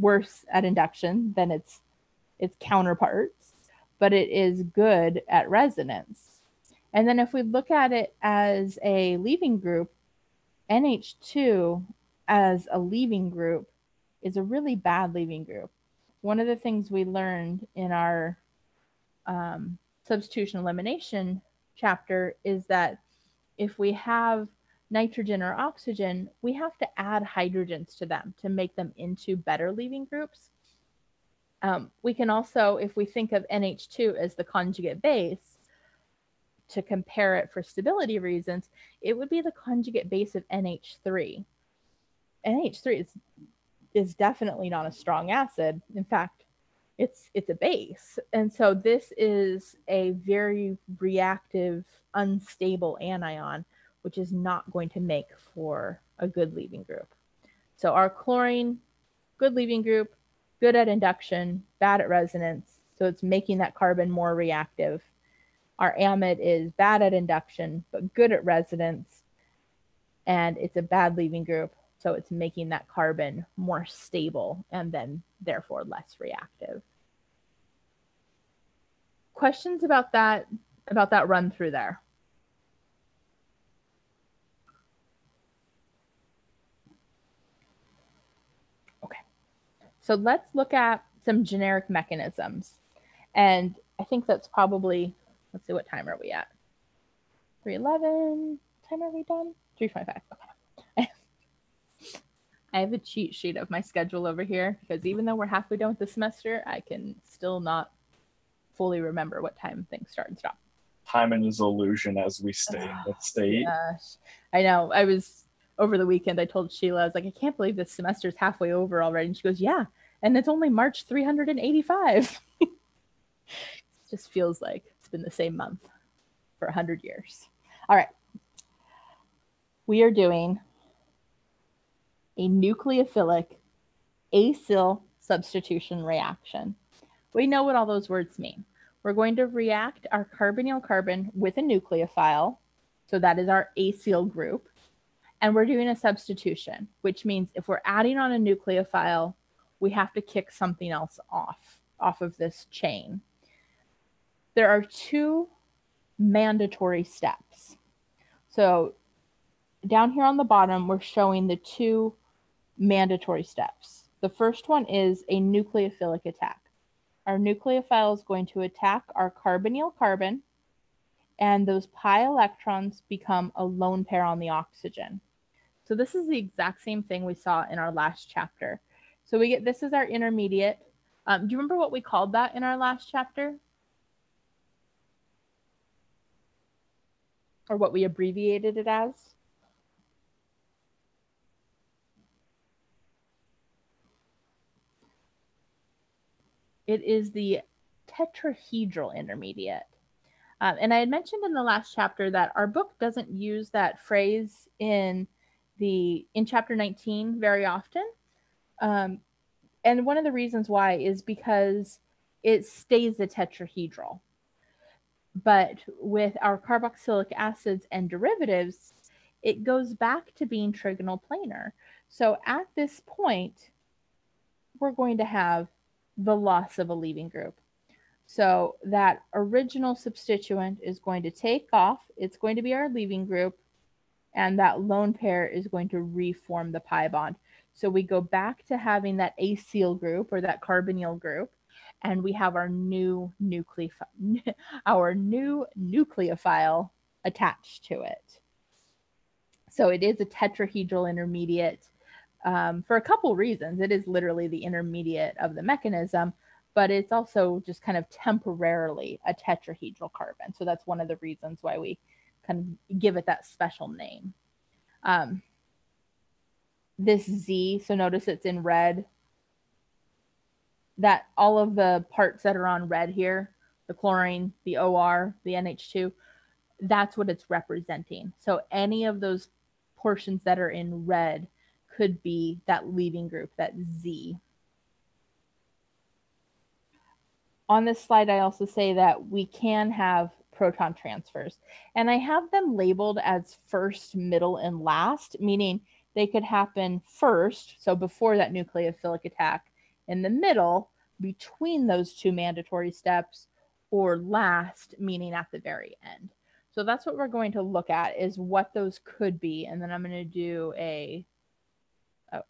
worse at induction than its its counterparts, but it is good at resonance. And then if we look at it as a leaving group, NH2 as a leaving group is a really bad leaving group. One of the things we learned in our um, substitution elimination chapter is that if we have nitrogen or oxygen, we have to add hydrogens to them to make them into better leaving groups. Um, we can also, if we think of NH2 as the conjugate base, to compare it for stability reasons, it would be the conjugate base of NH3. NH3 is is definitely not a strong acid. In fact, it's it's a base. And so this is a very reactive, unstable anion which is not going to make for a good leaving group. So our chlorine, good leaving group, good at induction, bad at resonance. So it's making that carbon more reactive. Our amide is bad at induction, but good at resonance. And it's a bad leaving group. So it's making that carbon more stable and then therefore less reactive. Questions about that, about that run through there? So let's look at some generic mechanisms. And I think that's probably, let's see, what time are we at? 311. Time are we done? 325. Okay. I have a cheat sheet of my schedule over here because even though we're halfway done with the semester, I can still not fully remember what time things start and stop. Time is illusion as we stay in the state. Gosh. I know. I was over the weekend. I told Sheila, I was like, I can't believe this semester's halfway over already. And she goes, Yeah, and it's only March 385. it just feels like it's been the same month for 100 years. All right. We are doing a nucleophilic acyl substitution reaction. We know what all those words mean. We're going to react our carbonyl carbon with a nucleophile. So that is our acyl group. And we're doing a substitution, which means if we're adding on a nucleophile, we have to kick something else off off of this chain. There are two mandatory steps. So down here on the bottom, we're showing the two mandatory steps. The first one is a nucleophilic attack. Our nucleophile is going to attack our carbonyl carbon, and those pi electrons become a lone pair on the oxygen. So this is the exact same thing we saw in our last chapter. So we get this is our intermediate. Um, do you remember what we called that in our last chapter? Or what we abbreviated it as? It is the tetrahedral intermediate. Um, and I had mentioned in the last chapter that our book doesn't use that phrase in the in chapter 19 very often. Um, and one of the reasons why is because it stays a tetrahedral. But with our carboxylic acids and derivatives, it goes back to being trigonal planar. So at this point, we're going to have the loss of a leaving group. So that original substituent is going to take off. It's going to be our leaving group. And that lone pair is going to reform the pi bond. So we go back to having that acyl group or that carbonyl group, and we have our new nucleophile, our new nucleophile attached to it. So it is a tetrahedral intermediate um, for a couple reasons. It is literally the intermediate of the mechanism, but it's also just kind of temporarily a tetrahedral carbon. So that's one of the reasons why we kind of give it that special name. Um, this Z, so notice it's in red. That all of the parts that are on red here, the chlorine, the OR, the NH2, that's what it's representing. So any of those portions that are in red could be that leaving group, that Z. On this slide, I also say that we can have proton transfers, and I have them labeled as first, middle, and last, meaning they could happen first, so before that nucleophilic attack, in the middle, between those two mandatory steps, or last, meaning at the very end. So that's what we're going to look at is what those could be. And then I'm going to do a, oh,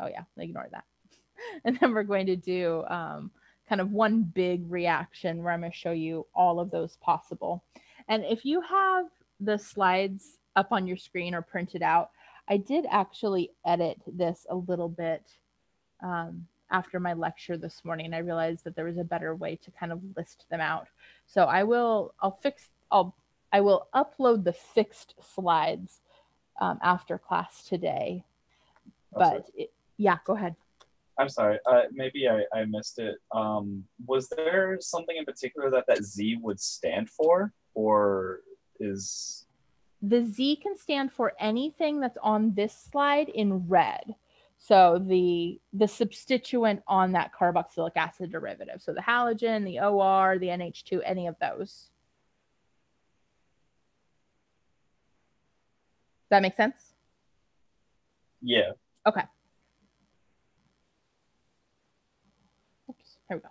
oh yeah, ignore that. and then we're going to do um, kind of one big reaction where I'm going to show you all of those possible. And if you have the slides up on your screen or printed out, I did actually edit this a little bit um, after my lecture this morning. I realized that there was a better way to kind of list them out. So I will, I'll fix, I'll I will upload the fixed slides um, after class today. But it, yeah, go ahead. I'm sorry. Uh, maybe I, I missed it. Um, was there something in particular that that Z would stand for, or is the Z can stand for anything that's on this slide in red. So the the substituent on that carboxylic acid derivative. So the halogen, the OR, the NH2, any of those. that make sense? Yeah. Okay. Oops, here we go.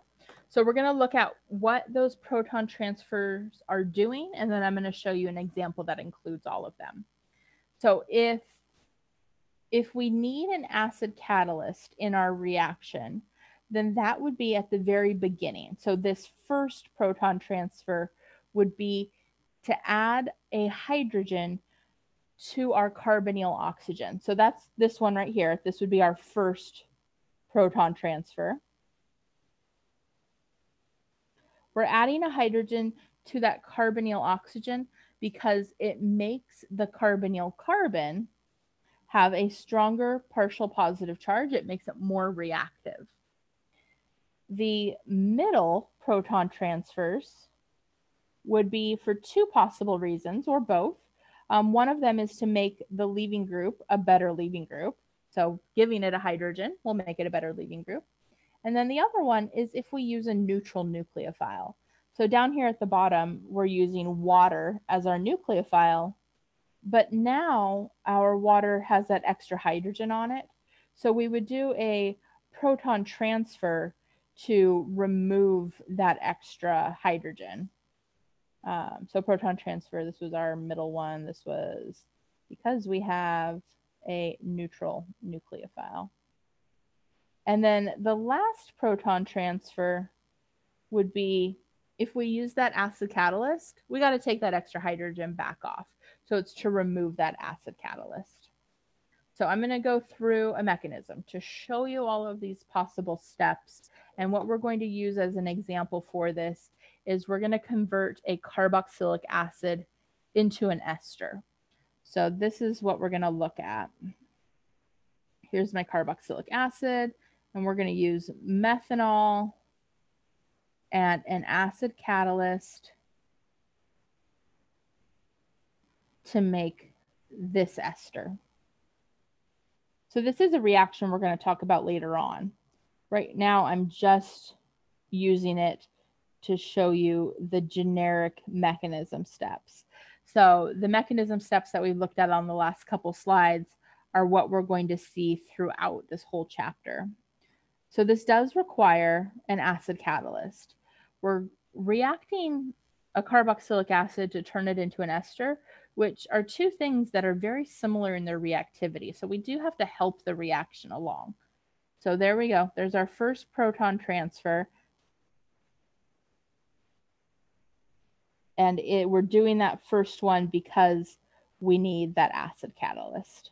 So we're going to look at what those proton transfers are doing, and then I'm going to show you an example that includes all of them. So if if we need an acid catalyst in our reaction, then that would be at the very beginning. So this first proton transfer would be to add a hydrogen to our carbonyl oxygen. So that's this one right here. This would be our first proton transfer. We're adding a hydrogen to that carbonyl oxygen because it makes the carbonyl carbon have a stronger partial positive charge. It makes it more reactive. The middle proton transfers would be for two possible reasons or both. Um, one of them is to make the leaving group a better leaving group. So giving it a hydrogen will make it a better leaving group. And then the other one is if we use a neutral nucleophile. So down here at the bottom, we're using water as our nucleophile, but now our water has that extra hydrogen on it. So we would do a proton transfer to remove that extra hydrogen. Um, so proton transfer, this was our middle one. This was because we have a neutral nucleophile. And then the last proton transfer would be if we use that acid catalyst, we got to take that extra hydrogen back off. So it's to remove that acid catalyst. So I'm going to go through a mechanism to show you all of these possible steps. And what we're going to use as an example for this is we're going to convert a carboxylic acid into an ester. So this is what we're going to look at. Here's my carboxylic acid, and we're going to use methanol and an acid catalyst to make this ester. So this is a reaction we're going to talk about later on. Right now, I'm just using it to show you the generic mechanism steps. So the mechanism steps that we looked at on the last couple slides are what we're going to see throughout this whole chapter. So this does require an acid catalyst. We're reacting a carboxylic acid to turn it into an ester, which are two things that are very similar in their reactivity. So we do have to help the reaction along. So there we go. There's our first proton transfer. And it, we're doing that first one because we need that acid catalyst.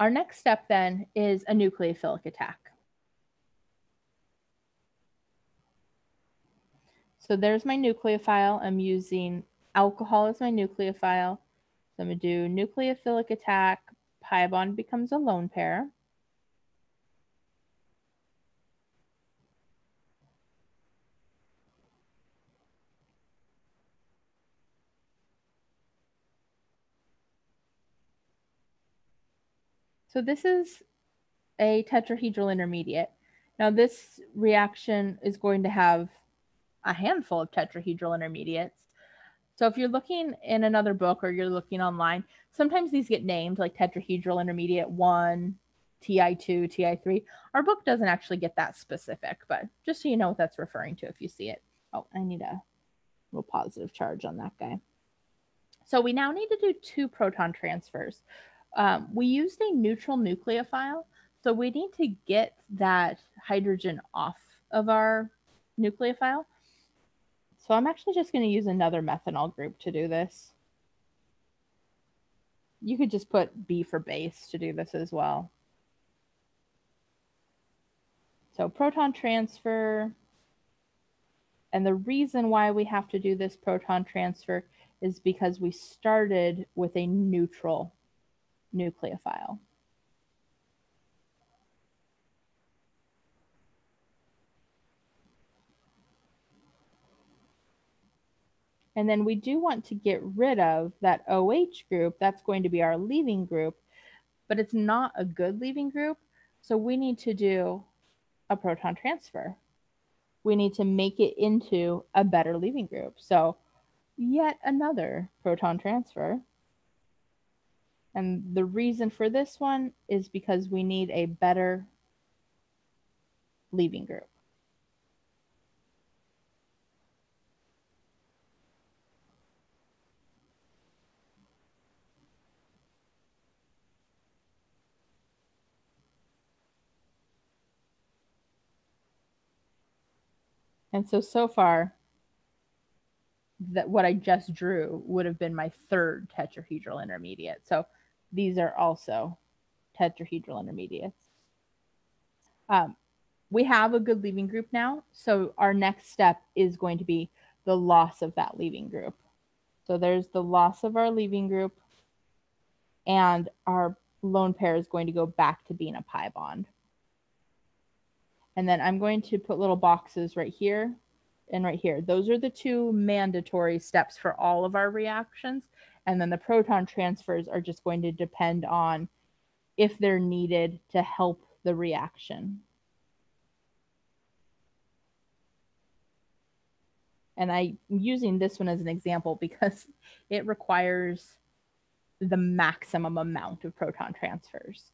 Our next step then is a nucleophilic attack. So there's my nucleophile. I'm using alcohol as my nucleophile. So I'm to do nucleophilic attack. Pi bond becomes a lone pair. So this is a tetrahedral intermediate. Now this reaction is going to have a handful of tetrahedral intermediates. So if you're looking in another book or you're looking online, sometimes these get named like tetrahedral intermediate 1, TI2, TI3. Our book doesn't actually get that specific, but just so you know what that's referring to if you see it. Oh, I need a little positive charge on that guy. So we now need to do two proton transfers um, we used a neutral nucleophile. So we need to get that hydrogen off of our nucleophile. So I'm actually just going to use another methanol group to do this. You could just put B for base to do this as well. So proton transfer. And the reason why we have to do this proton transfer is because we started with a neutral nucleophile. And then we do want to get rid of that OH group. That's going to be our leaving group, but it's not a good leaving group. So we need to do a proton transfer. We need to make it into a better leaving group. So yet another proton transfer. And the reason for this one is because we need a better leaving group. And so, so far, that what I just drew would have been my third tetrahedral intermediate. So these are also tetrahedral intermediates. Um, we have a good leaving group now. So our next step is going to be the loss of that leaving group. So there's the loss of our leaving group and our lone pair is going to go back to being a pi bond. And then I'm going to put little boxes right here and right here. Those are the two mandatory steps for all of our reactions. And then the proton transfers are just going to depend on if they're needed to help the reaction. And I'm using this one as an example because it requires the maximum amount of proton transfers.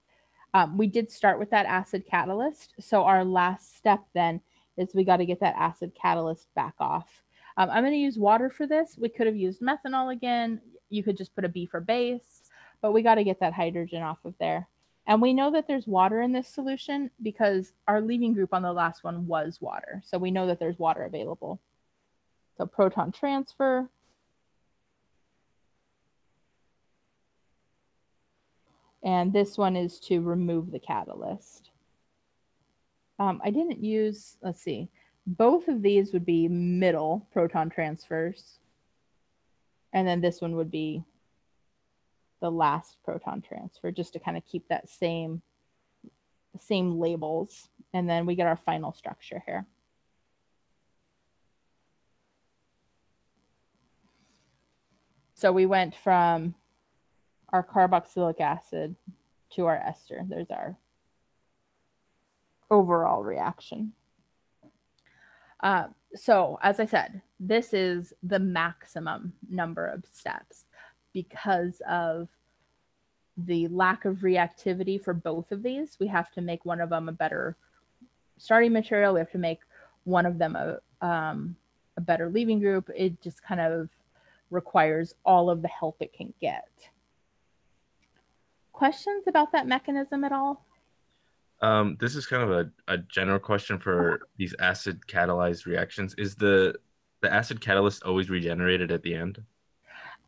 Um, we did start with that acid catalyst. So our last step then is we got to get that acid catalyst back off. Um, I'm going to use water for this. We could have used methanol again you could just put a B for base, but we got to get that hydrogen off of there. And we know that there's water in this solution because our leaving group on the last one was water. So we know that there's water available. So proton transfer. And this one is to remove the catalyst. Um, I didn't use, let's see, both of these would be middle proton transfers. And then this one would be the last proton transfer just to kind of keep that same same labels. And then we get our final structure here. So we went from our carboxylic acid to our ester. There's our overall reaction. Uh, so, as I said, this is the maximum number of steps because of the lack of reactivity for both of these. We have to make one of them a better starting material. We have to make one of them a, um, a better leaving group. It just kind of requires all of the help it can get. questions about that mechanism at all? Um, this is kind of a, a general question for these acid catalyzed reactions. Is the the acid catalyst always regenerated at the end?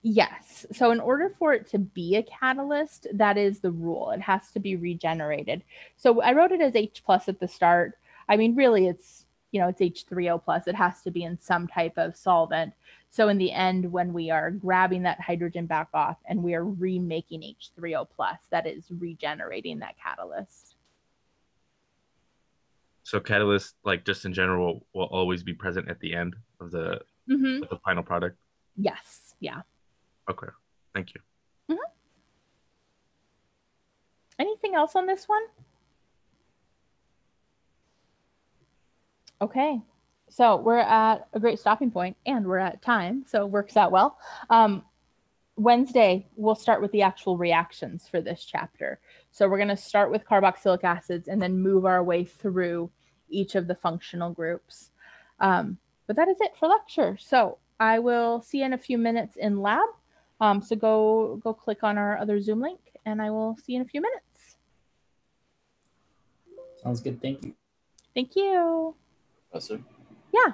Yes. So in order for it to be a catalyst, that is the rule. It has to be regenerated. So I wrote it as H plus at the start. I mean, really, it's you know it's H3O plus. It has to be in some type of solvent. So in the end, when we are grabbing that hydrogen back off and we are remaking H3O plus, that is regenerating that catalyst. So catalyst, like just in general, will, always be present at the end of the, Mm-hmm. of the final product. Yes. Yeah. Okay, thank you. Anything else on this one? Okay. So we're at a great stopping point and we're at time. So it works out well. Um, Wednesday, we'll start with the actual reactions for this chapter. So we're going to start with carboxylic acids and then move our way through each of the functional groups. Um, but that is it for lecture. So I will see you in a few minutes in lab. Um, so go go click on our other Zoom link and I will see you in a few minutes. Sounds good. Thank you. Thank you. Professor? Yeah. Yeah.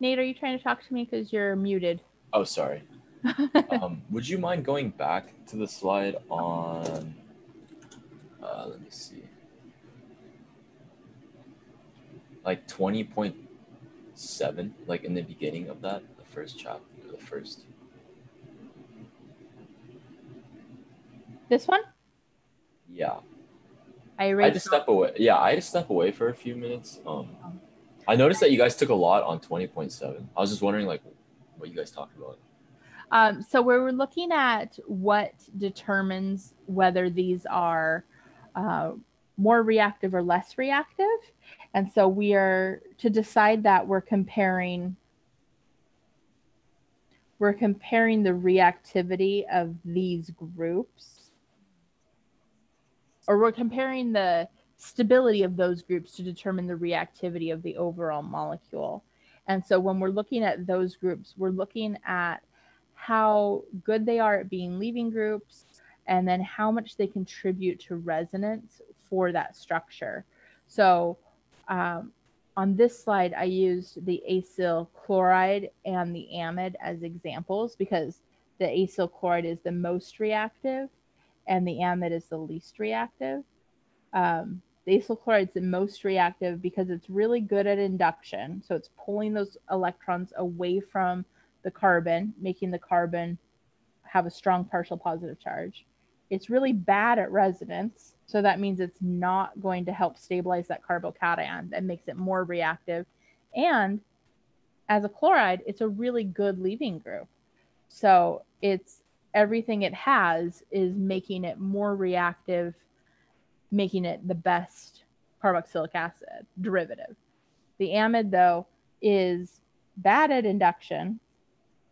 Nate, are you trying to talk to me because you're muted? Oh, sorry. um, would you mind going back to the slide on? Uh, let me see. Like twenty point seven, like in the beginning of that, the first chapter, the first. this one? Yeah, I I had to step away. Yeah, I had to step away for a few minutes. Um, I noticed that you guys took a lot on twenty point seven. I was just wondering, like, what you guys talked about. Um, so we're looking at what determines whether these are uh, more reactive or less reactive. And so we are to decide that we're comparing we're comparing the reactivity of these groups or we're comparing the stability of those groups to determine the reactivity of the overall molecule. And so when we're looking at those groups, we're looking at how good they are at being leaving groups and then how much they contribute to resonance for that structure. So um, on this slide, I used the acyl chloride and the amide as examples because the acyl chloride is the most reactive and the amide is the least reactive. Um, acyl chloride is the most reactive because it's really good at induction. So it's pulling those electrons away from the carbon, making the carbon have a strong partial positive charge. It's really bad at resonance. So that means it's not going to help stabilize that carbocation. That makes it more reactive. And as a chloride, it's a really good leaving group. So it's everything it has is making it more reactive, making it the best carboxylic acid derivative. The amide, though, is bad at induction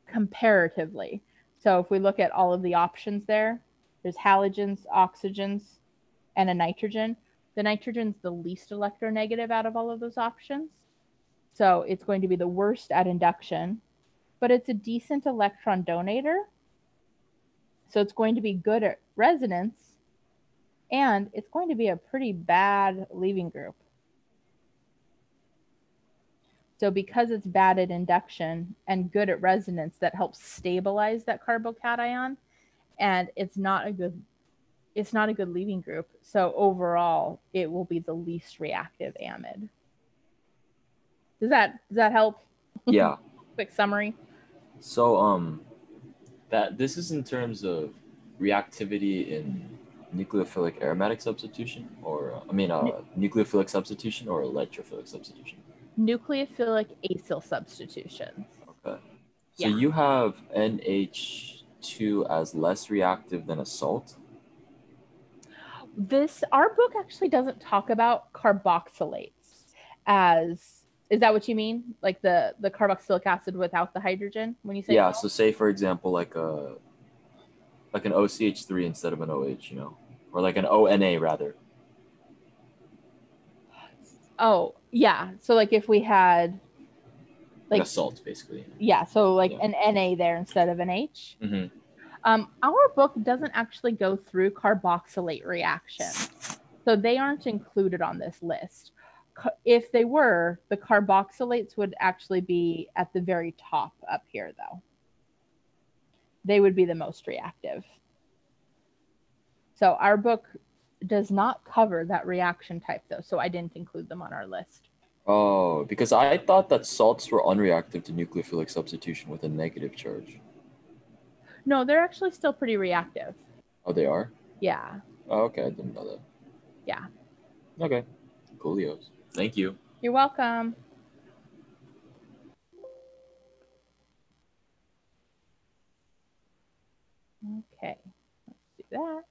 comparatively. So if we look at all of the options there, there's halogens, oxygens, and a nitrogen. The nitrogen's the least electronegative out of all of those options. So it's going to be the worst at induction, but it's a decent electron donator. So it's going to be good at resonance, and it's going to be a pretty bad leaving group. So because it's bad at induction and good at resonance, that helps stabilize that carbocation, and it's not a good it's not a good leaving group. So overall, it will be the least reactive amide. Does that does that help? Yeah. Quick summary. So um that this is in terms of reactivity in nucleophilic aromatic substitution or uh, I mean uh, nucleophilic substitution or electrophilic substitution. Nucleophilic acyl substitution. Okay. So Yeah. you have NH2 as less reactive than a salt. This our book actually doesn't talk about carboxylates as is that what you mean? Like the the carboxylic acid without the hydrogen when you say Yeah, salt? so say for example like a like an OCH3 instead of an OH, you know, or like an ONA rather. Oh, yeah. So like if we had Like, like a salt, basically. yeah, so like Yeah. an Na there instead of an H. hmm Um, our book doesn't actually go through carboxylate reactions, so they aren't included on this list. If they were, the carboxylates would actually be at the very top up here, though. They would be the most reactive. So our book does not cover that reaction type, though, so I didn't include them on our list. Oh, because I thought that salts were unreactive to nucleophilic substitution with a negative charge. No, they're actually still pretty reactive. Oh, they are? Yeah. Oh, okay, I didn't know that. Yeah. Okay. Coolios. Thank you. You're welcome. Okay, let's do that.